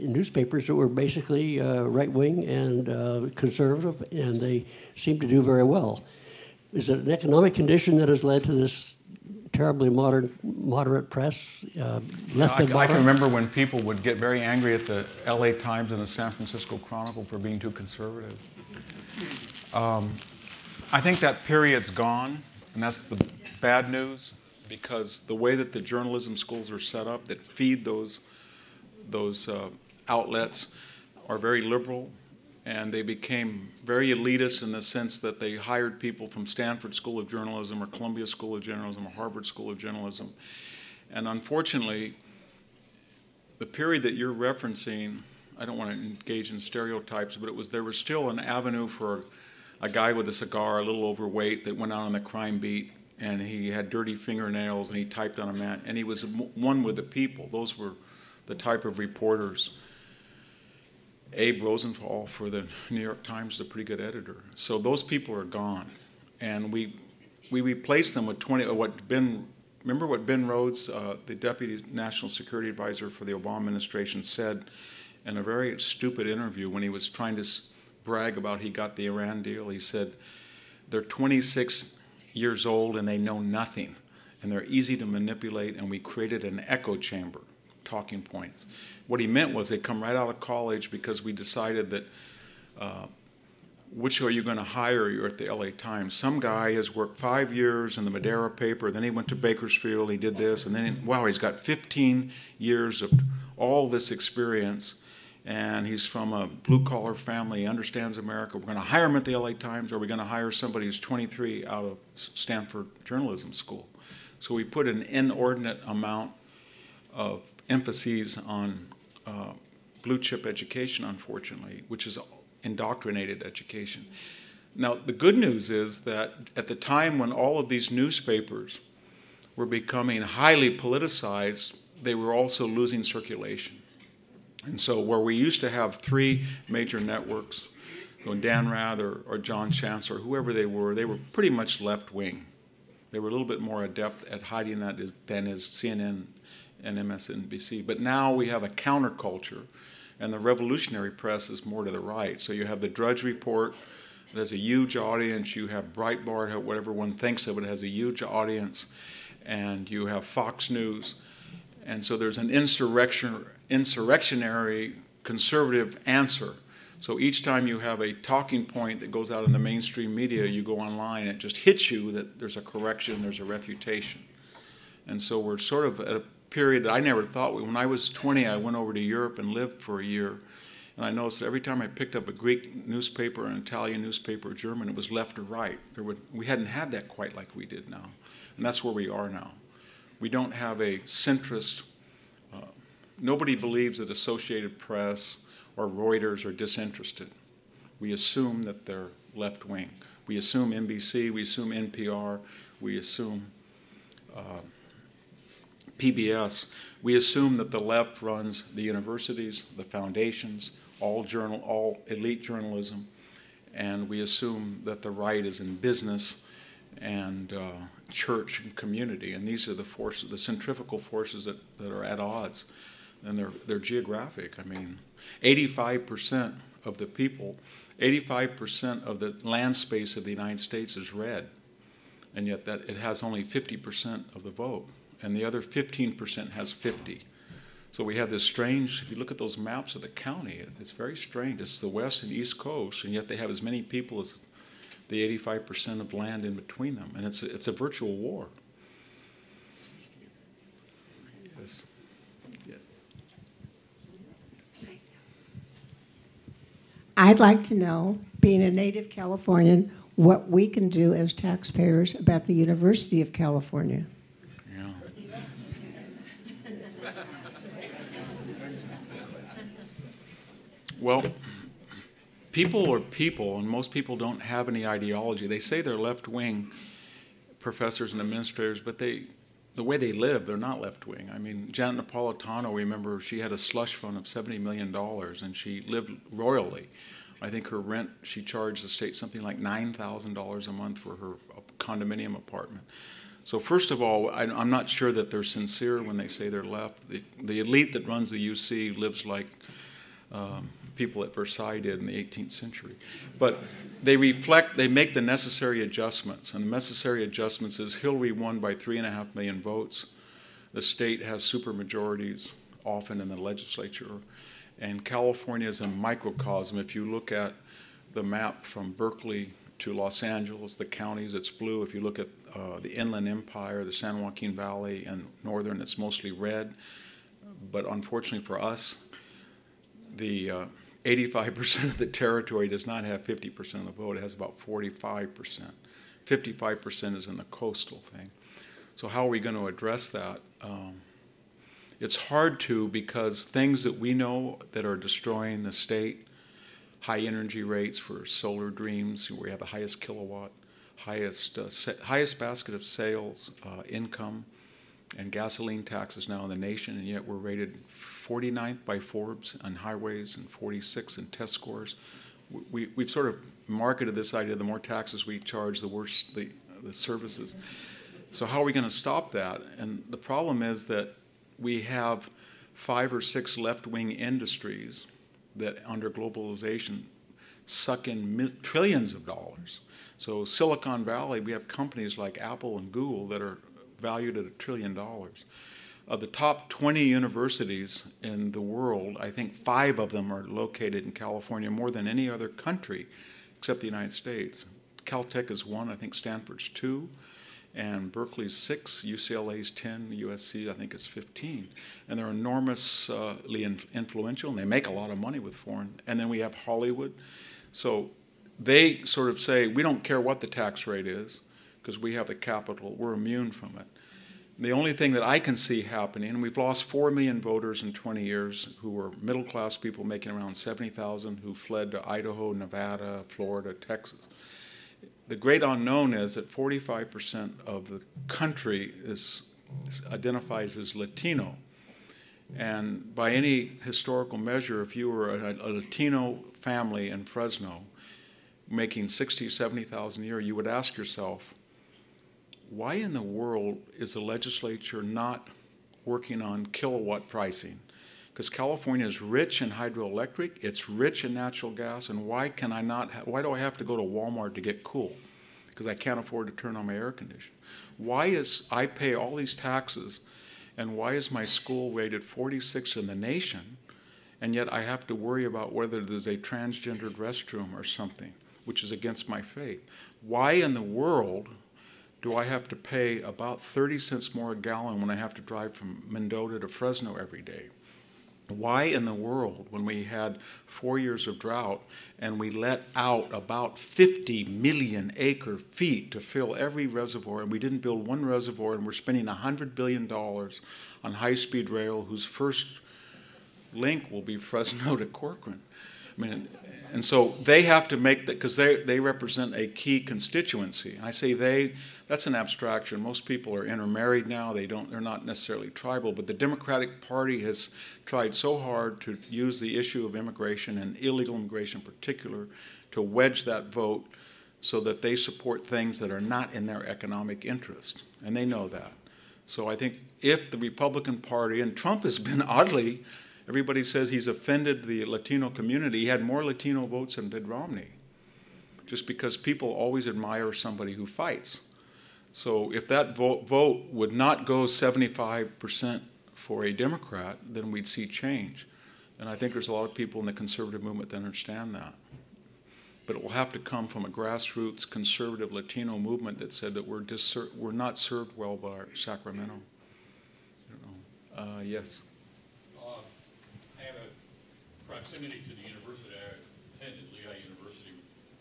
newspapers that were basically right wing and conservative, and they seemed to do very well. Is it an economic condition that has led to this terribly modern, moderate press, uh, left of I can remember when people would get very angry at the LA Times and the San Francisco Chronicle for being too conservative. Um, I think that period's gone, and that's the bad news because the way that the journalism schools are set up that feed those those uh, outlets are very liberal and they became very elitist in the sense that they hired people from Stanford School of Journalism or Columbia School of Journalism or Harvard School of Journalism. And unfortunately, the period that you're referencing, I don't want to engage in stereotypes, but it was there was still an avenue for a guy with a cigar, a little overweight, that went out on the crime beat and he had dirty fingernails and he typed on a mat and he was one with the people. Those were the type of reporters. Abe Rosenthal for the New York Times is a pretty good editor. So those people are gone, and we we replaced them with 20. What Ben remember what Ben Rhodes, uh, the deputy national security advisor for the Obama administration, said in a very stupid interview when he was trying to brag about he got the Iran deal. He said they're 26 years old and they know nothing. And they're easy to manipulate, and we created an echo chamber, talking points. What he meant was they come right out of college because we decided that uh, which are you going to hire? You're at the LA Times. Some guy has worked five years in the Madera paper, then he went to Bakersfield, he did this, and then, wow, he's got 15 years of all this experience and he's from a blue collar family, he understands America. We're going to hire him at the LA Times, or are we're going to hire somebody who's 23 out of Stanford Journalism School. So we put an inordinate amount of emphases on uh, blue chip education, unfortunately, which is indoctrinated education. Now, the good news is that at the time when all of these newspapers were becoming highly politicized, they were also losing circulation. And so where we used to have three major networks, Dan Rather or, or John Chancellor, or whoever they were, they were pretty much left wing. They were a little bit more adept at hiding that than is CNN and MSNBC. But now we have a counterculture, and the revolutionary press is more to the right. So you have the Drudge Report that has a huge audience. You have Breitbart, whatever one thinks of it, has a huge audience. And you have Fox News. And so there's an insurrection, insurrectionary conservative answer. So each time you have a talking point that goes out in the mainstream media, you go online, it just hits you that there's a correction, there's a refutation. And so we're sort of at a period that I never thought. We when I was 20, I went over to Europe and lived for a year. And I noticed that every time I picked up a Greek newspaper, an Italian newspaper, German, it was left or right. There would, we hadn't had that quite like we did now. And that's where we are now. We don't have a centrist nobody believes that Associated Press or Reuters are disinterested. We assume that they're left wing. We assume NBC, we assume NPR, we assume uh, PBS. We assume that the left runs the universities, the foundations, all journal, all elite journalism, and we assume that the right is in business and uh, church and community. And these are the forces, the centrifugal forces that, that are at odds. and they're, they're geographic. I mean, 85% of the people, 85% of the land space of the United States is red, and yet that it has only 50% of the vote, and the other 15% has 50. So we have this strange, if you look at those maps of the county, it's very strange. It's the west and east coast, and yet they have as many people as the 85% of land in between them. And it's a, it's a virtual war. Yes. I'd like to know, being a native Californian, what we can do as taxpayers about the University of California. Well, people are people, and most people don't have any ideology. They say they're left wing professors and administrators, but they, the way they live, they're not left wing. I mean, Janet Napolitano, remember, she had a slush fund of $70 million and she lived royally. I think her rent, she charged the state something like $9,000 a month for her condominium apartment. So, first of all, I, am not sure that they're sincere when they say they're left. The, the elite that runs the UC lives like um, people at Versailles did in the 18th century. But they reflect, they make the necessary adjustments. And the necessary adjustments is Hillary won by three and a half million votes. The state has supermajorities often in the legislature. And California is a microcosm. If you look at the map from Berkeley to Los Angeles, the counties, it's blue. If you look at uh, the Inland Empire, the San Joaquin Valley, and northern, it's mostly red. But unfortunately for us, the uh, 85% of the territory does not have 50% of the vote. It has about 45%. 55% is in the coastal thing. So, how are we going to address that? Um, it's hard to because things that we know that are destroying the state, high energy rates for solar dreams, we have the highest kilowatt, highest, uh, highest basket of sales, uh, income, and gasoline taxes now in the nation, and yet we're rated 49th by Forbes on highways and 46 in test scores. We, we've sort of marketed this idea the more taxes we charge, the worse the, the services. So, how are we going to stop that? And the problem is that we have five or six left wing industries that, under globalization, suck in trillions of dollars. So, Silicon Valley, we have companies like Apple and Google that are valued at a trillion dollars. Of the top 20 universities in the world, I think five of them are located in California more than any other country except the United States. Caltech is one, I think Stanford's two, and Berkeley's six, UCLA's 10, USC, I think, is 15. And they're enormously influential, and they make a lot of money with foreign. And then we have Hollywood. So they sort of say, we don't care what the tax rate is because we have the capital, we're immune from it. The only thing that I can see happening, and we've lost 4 million voters in 20 years who were middle class people making around 70,000 who fled to Idaho, Nevada, Florida, Texas. The great unknown is that 45% of the country is, identifies as Latino. And by any historical measure, if you were a, a Latino family in Fresno making 60, 70,000 a year, you would ask yourself, why in the world is the legislature not working on kilowatt pricing? Because California is rich in hydroelectric, it's rich in natural gas, and why can I not? Why do I have to go to Walmart to get cool? Because I can't afford to turn on my air conditioner. Why is I pay all these taxes, and why is my school rated 46 in the nation, and yet I have to worry about whether there's a transgendered restroom or something, which is against my faith? Why in the world do I have to pay about 30 cents more a gallon when I have to drive from Mendota to Fresno every day? Why in the world, when we had four years of drought and we let out about 50 million acre feet to fill every reservoir, and we didn't build one reservoir, and we're spending $100 billion on high speed rail whose first link will be Fresno to Corcoran? I mean, and so they have to make that because they, they represent a key constituency. I say they, that's an abstraction. Most people are intermarried now. They don't, they're not necessarily tribal, but the Democratic Party has tried so hard to use the issue of immigration and illegal immigration in particular to wedge that vote so that they support things that are not in their economic interest. And they know that. So I think if the Republican Party, and Trump has been oddly, everybody says he's offended the Latino community. He had more Latino votes than did Romney, just because people always admire somebody who fights. So if that vote, vote would not go 75% for a Democrat, then we'd see change. And I think there's a lot of people in the conservative movement that understand that. But it will have to come from a grassroots conservative Latino movement that said that we're, we're not served well by Sacramento. Uh, yes. Proximity to the university. I attended Lehigh University,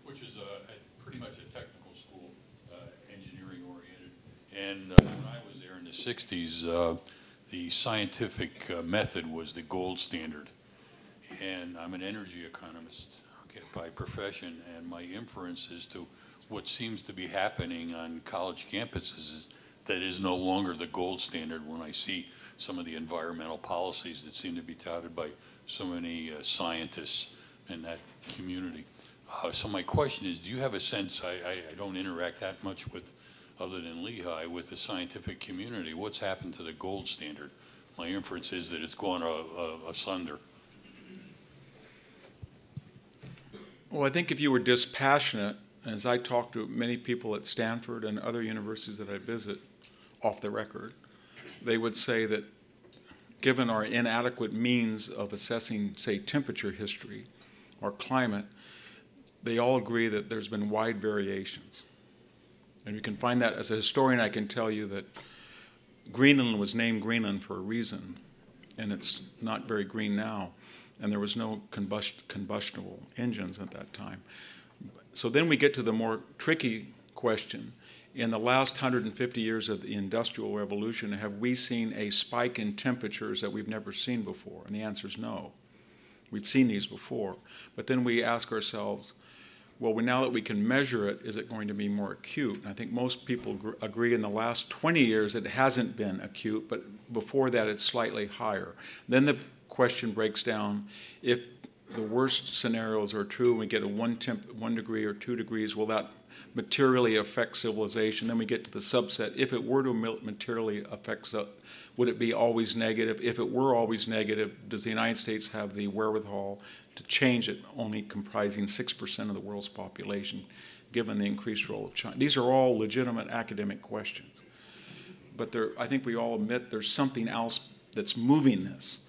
which is a, a pretty much a technical school, uh, engineering oriented. And uh, when I was there in the 60s, uh, the scientific uh, method was the gold standard. And I'm an energy economist okay, by profession, and my inference as to what seems to be happening on college campuses is that is no longer the gold standard when I see some of the environmental policies that seem to be touted by so many uh, scientists in that community. Uh, so my question is, do you have a sense, I, I, I, don't interact that much with, other than Lehigh, with the scientific community, what's happened to the gold standard? My inference is that it's gone uh, asunder. Well, I think if you were dispassionate, as I talk to many people at Stanford and other universities that I visit off the record, they would say that given our inadequate means of assessing, say, temperature history or climate, they all agree that there's been wide variations. And you can find that as a historian, I can tell you that Greenland was named Greenland for a reason, and it's not very green now. And there was no combust combustible engines at that time. So then we get to the more tricky question in the last 150 years of the Industrial Revolution, have we seen a spike in temperatures that we've never seen before? And the answer is no. We've seen these before. But then we ask ourselves, well, now that we can measure it, is it going to be more acute? And I think most people agree in the last 20 years it hasn't been acute, but before that it's slightly higher. Then the question breaks down if the worst scenarios are true and we get a one, temp, one degree or two degrees, will that materially affect civilization. Then we get to the subset. If it were to materially affect, would it be always negative? If it were always negative, does the United States have the wherewithal to change it, only comprising 6% of the world's population, given the increased role of China? These are all legitimate academic questions. But there, I think we all admit there's something else that's moving this.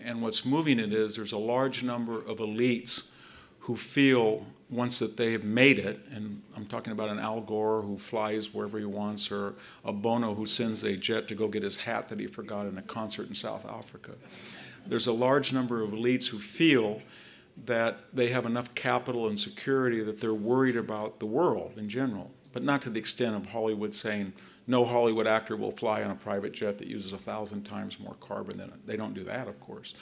And what's moving it is there's a large number of elites who feel once that they have made it, and I'm talking about an Al Gore who flies wherever he wants, or a Bono who sends a jet to go get his hat that he forgot in a concert in South Africa. There's a large number of elites who feel that they have enough capital and security that they're worried about the world in general, but not to the extent of Hollywood saying no Hollywood actor will fly on a private jet that uses a thousand times more carbon than it. They don't do that, of course.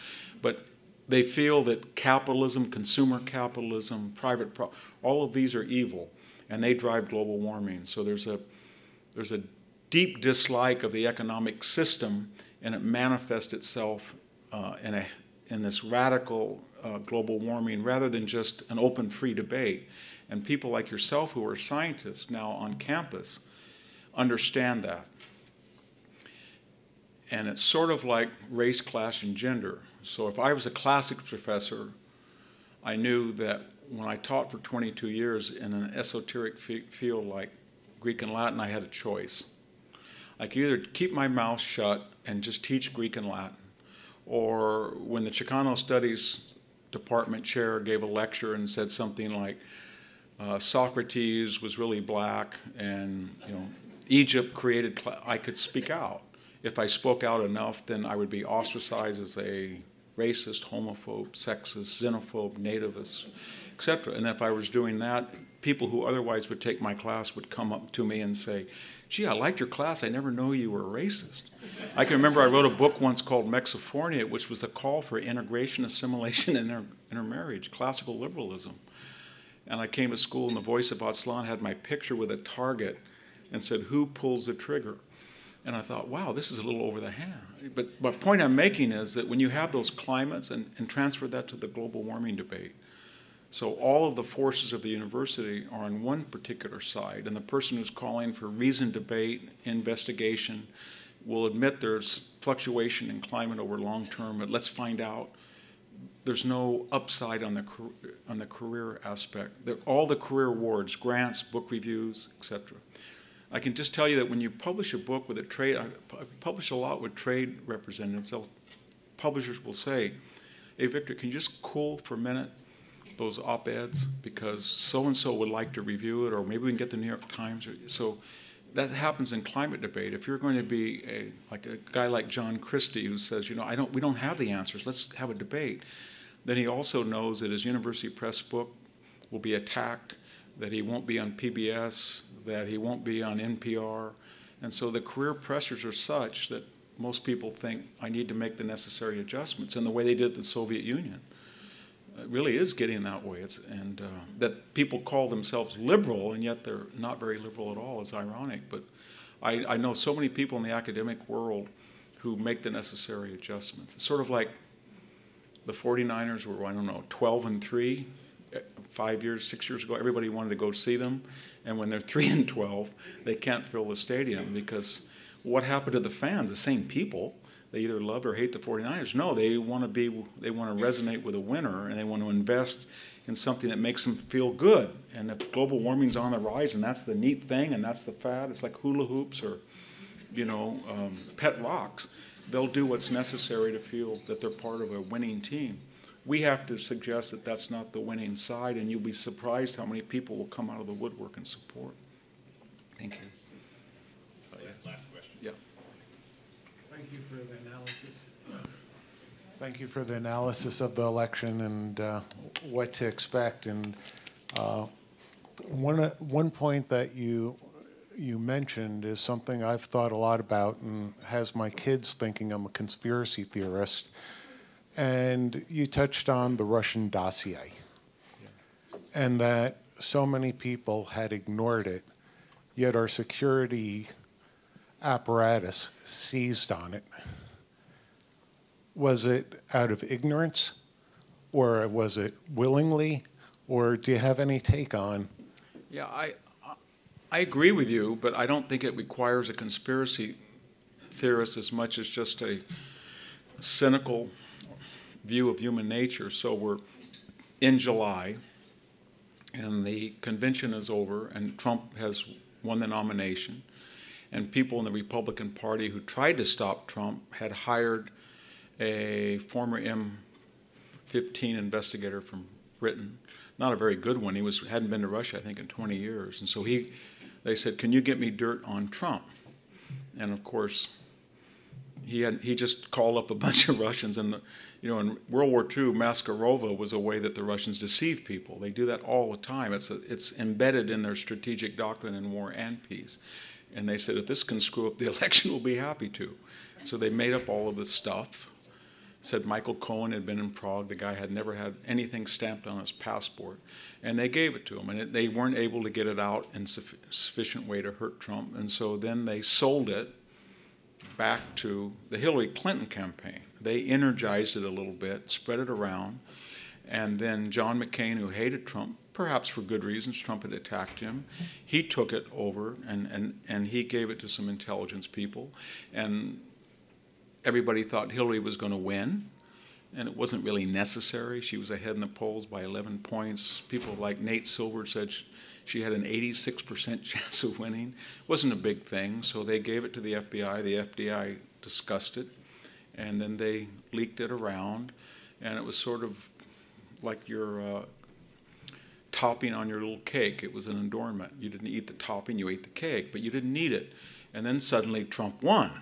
But they feel that capitalism, consumer capitalism, private, pro- all of these are evil, and they drive global warming. So there's a, there's a deep dislike of the economic system, and it manifests itself uh, in, a, in this radical uh, global warming rather than just an open, free debate. And people like yourself, who are scientists now on campus, understand that. And it's sort of like race, class, and gender. So if I was a classics professor, I knew that when I taught for 22 years in an esoteric field like Greek and Latin, I had a choice. I could either keep my mouth shut and just teach Greek and Latin, or when the Chicano Studies department chair gave a lecture and said something like, uh, Socrates was really black, and you know, Egypt created. I could speak out. If I spoke out enough, then I would be ostracized as a racist, homophobe, sexist, xenophobe, nativist, etc. And if I was doing that, people who otherwise would take my class would come up to me and say, gee, I liked your class. I never knew you were a racist. I can remember I wrote a book once called Mexifornia, which was a call for integration, assimilation, and inter- intermarriage, classical liberalism. And I came to school, and the voice of Aztlan had my picture with a target and said, Who pulls the trigger? And I thought, wow, this is a little over the hand. But my point I'm making is that when you have those climates and, and transfer that to the global warming debate, so all of the forces of the university are on one particular side, and the person who's calling for reasoned debate, investigation, will admit there's fluctuation in climate over long term, but let's find out. There's no upside on the on the career aspect. The- all the career awards, grants, book reviews, etc. I can just tell you that when you publish a book with a trade, I publish a lot with trade representatives. Publishers will say, "Hey, Victor, can you just cool for a minute those op-eds because so and so would like to review it, or maybe we can get the New York Times." So that happens in climate debate. If you're going to be a like a guy like John Christy who says, "You know, I don't, we don't have the answers. Let's have a debate," then he also knows that his University Press book will be attacked, that he won't be on PBS, that he won't be on NPR, and so the career pressures are such that most people think I need to make the necessary adjustments in the way they did the Soviet Union it really is getting that way. It's, and uh, that people call themselves liberal, and yet they're not very liberal at all, is ironic. But I, I know so many people in the academic world who make the necessary adjustments. It's sort of like the 49ers were, I don't know, 12 and 3 eh, five years, six years ago. Everybody wanted to go see them. And when they're 3 and 12, they can't fill the stadium because what happened to the fans? The same people they either love or hate the 49ers. No, they want to be they want to resonate with a winner and they want to invest in something that makes them feel good. And if global warming's on the rise and that's the neat thing and that's the fad, it's like hula hoops or you know um, pet rocks. They'll do what's necessary to feel that they're part of a winning team. We have to suggest that that's not the winning side, and you'll be surprised how many people will come out of the woodwork and support. Thank you. Last question. Yeah. Thank you for the analysis. Thank you for the analysis of the election and uh, what to expect. And uh, one, uh, one point that you, you mentioned is something I've thought a lot about and has my kids thinking I'm a conspiracy theorist. And you touched on the Russian dossier and that so many people had ignored it, yet our security apparatus seized on it. Was it out of ignorance, or was it willingly, or do you have any take on? Yeah, I, I agree with you, but I don't think it requires a conspiracy theorist as much as just a cynical view of human nature. So we're in July, and the convention is over, and Trump has won the nomination and people in the Republican Party who tried to stop Trump had hired a former MI5 investigator from Britain, not a very good one. He was hadn't been to Russia, I think, in 20 years, and so he, they said, "Can you get me dirt on Trump?" And of course, he had he just called up a bunch of Russians, and you know, in World War II, maskirovka was a way that the Russians deceived people. They do that all the time. It's a, it's embedded in their strategic doctrine in war and peace. And they said, if this can screw up the election, we'll be happy to. So they made up all of this stuff. Said Michael Cohen had been in Prague. The guy had never had anything stamped on his passport. And they gave it to him. And it, they weren't able to get it out in suffi- sufficient way to hurt Trump. And so then they sold it back to the Hillary Clinton campaign. They energized it a little bit, spread it around. And then John McCain, who hated Trump, perhaps for good reasons, Trump had attacked him. He took it over and, and, and he gave it to some intelligence people. And everybody thought Hillary was going to win. And it wasn't really necessary. She was ahead in the polls by 11 points. People like Nate Silver said she had an 86% chance of winning. It wasn't a big thing, so they gave it to the FBI. The FBI discussed it, and then they leaked it around. And it was sort of like your uh, topping on your little cake. It was an adornment. You didn't eat the topping, you ate the cake, but you didn't need it. And then suddenly Trump won.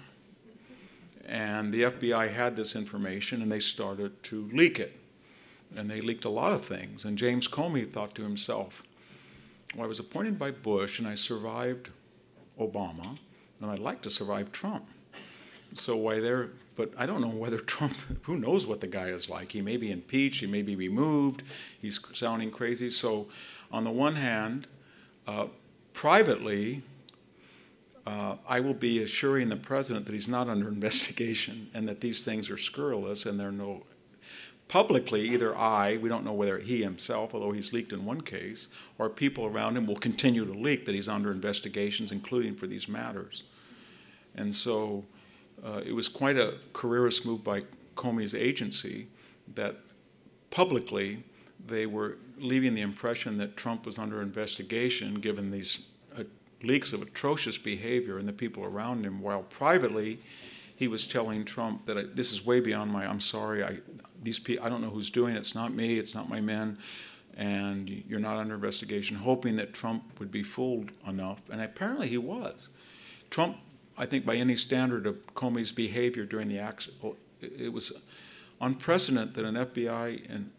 And the FBI had this information and they started to leak it. And they leaked a lot of things. And James Comey thought to himself, well, I was appointed by Bush and I survived Obama, and I'd like to survive Trump. So why there? But I don't know whether Trump. Who knows what the guy is like? He may be impeached. He may be removed. He's sounding crazy. So, on the one hand, uh, privately, uh, I will be assuring the president that he's not under investigation and that these things are scurrilous and there are no. Publicly, either I, we don't know whether he himself, although he's leaked in one case, or people around him will continue to leak that he's under investigations, including for these matters. And so uh, it was quite a careerist move by Comey's agency that publicly they were leaving the impression that Trump was under investigation given these uh, leaks of atrocious behavior and the people around him, while privately he was telling Trump that I, this is way beyond my. I'm sorry. I these pe- I don't know who's doing it. It's not me. It's not my men. And you're not under investigation. Hoping that Trump would be fooled enough, and apparently he was. Trump, I think, by any standard of Comey's behavior during the accident, oh, it was unprecedented that an FBI and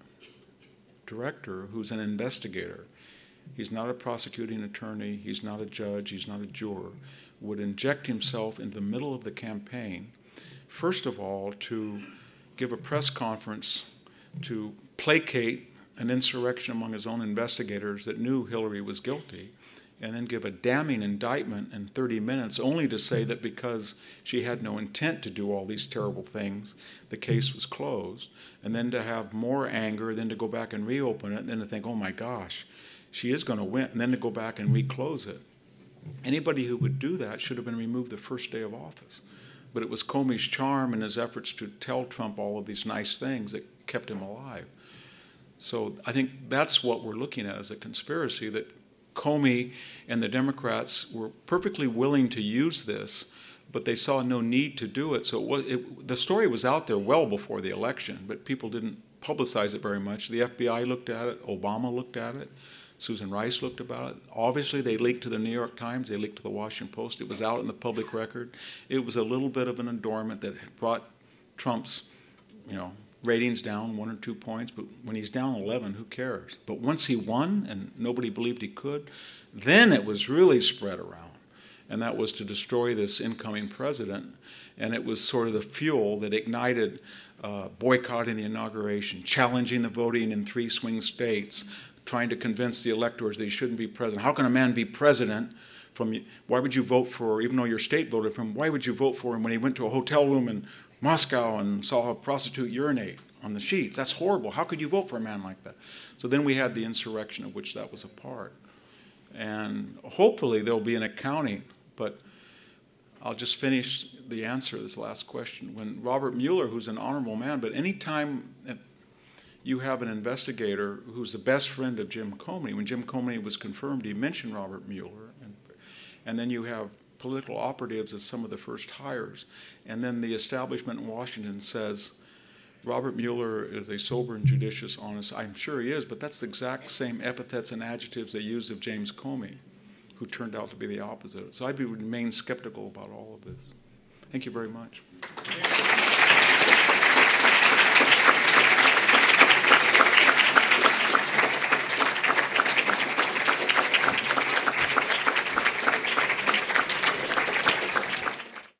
director who's an investigator, he's not a prosecuting attorney, he's not a judge, he's not a juror, would inject himself into the middle of the campaign, first of all, to give a press conference to placate an insurrection among his own investigators that knew Hillary was guilty, and then give a damning indictment in 30 minutes, only to say that because she had no intent to do all these terrible things, the case was closed, and then to have more anger, then to go back and reopen it, and then to think, oh my gosh, she is going to win, and then to go back and reclose it. Anybody who would do that should have been removed the first day of office. But it was Comey's charm and his efforts to tell Trump all of these nice things that kept him alive. So I think that's what we're looking at as a conspiracy that Comey and the Democrats were perfectly willing to use this, but they saw no need to do it. So it was, it, the story was out there well before the election, but people didn't publicize it very much. The FBI looked at it, Obama looked at it, Susan Rice looked about it. Obviously, they leaked to the New York Times, they leaked to the Washington Post. It was out in the public record. It was a little bit of an adornment that brought Trump's, you know, ratings down one or two points, but when he's down 11, who cares? But once he won and nobody believed he could, then it was really spread around. And that was to destroy this incoming president. And it was sort of the fuel that ignited uh, boycotting the inauguration, challenging the voting in three swing states, trying to convince the electors that he shouldn't be president. How can a man be president? From why would you vote for, even though your state voted for him, why would you vote for him when he went to a hotel room in Moscow and saw a prostitute urinate on the sheets. That's horrible. How could you vote for a man like that? So then we had the insurrection of which that was a part. And hopefully there'll be an accounting, but I'll just finish the answer to this last question. When Robert Mueller, who's an honorable man, but anytime you have an investigator who's the best friend of Jim Comey, when Jim Comey was confirmed, he mentioned Robert Mueller. And, and then you have political operatives as some of the first hires. And then the establishment in Washington says, Robert Mueller is a sober and judicious, honest. I'm sure he is, but that's the exact same epithets and adjectives they use of James Comey, who turned out to be the opposite. So I would be remain skeptical about all of this. Thank you very much.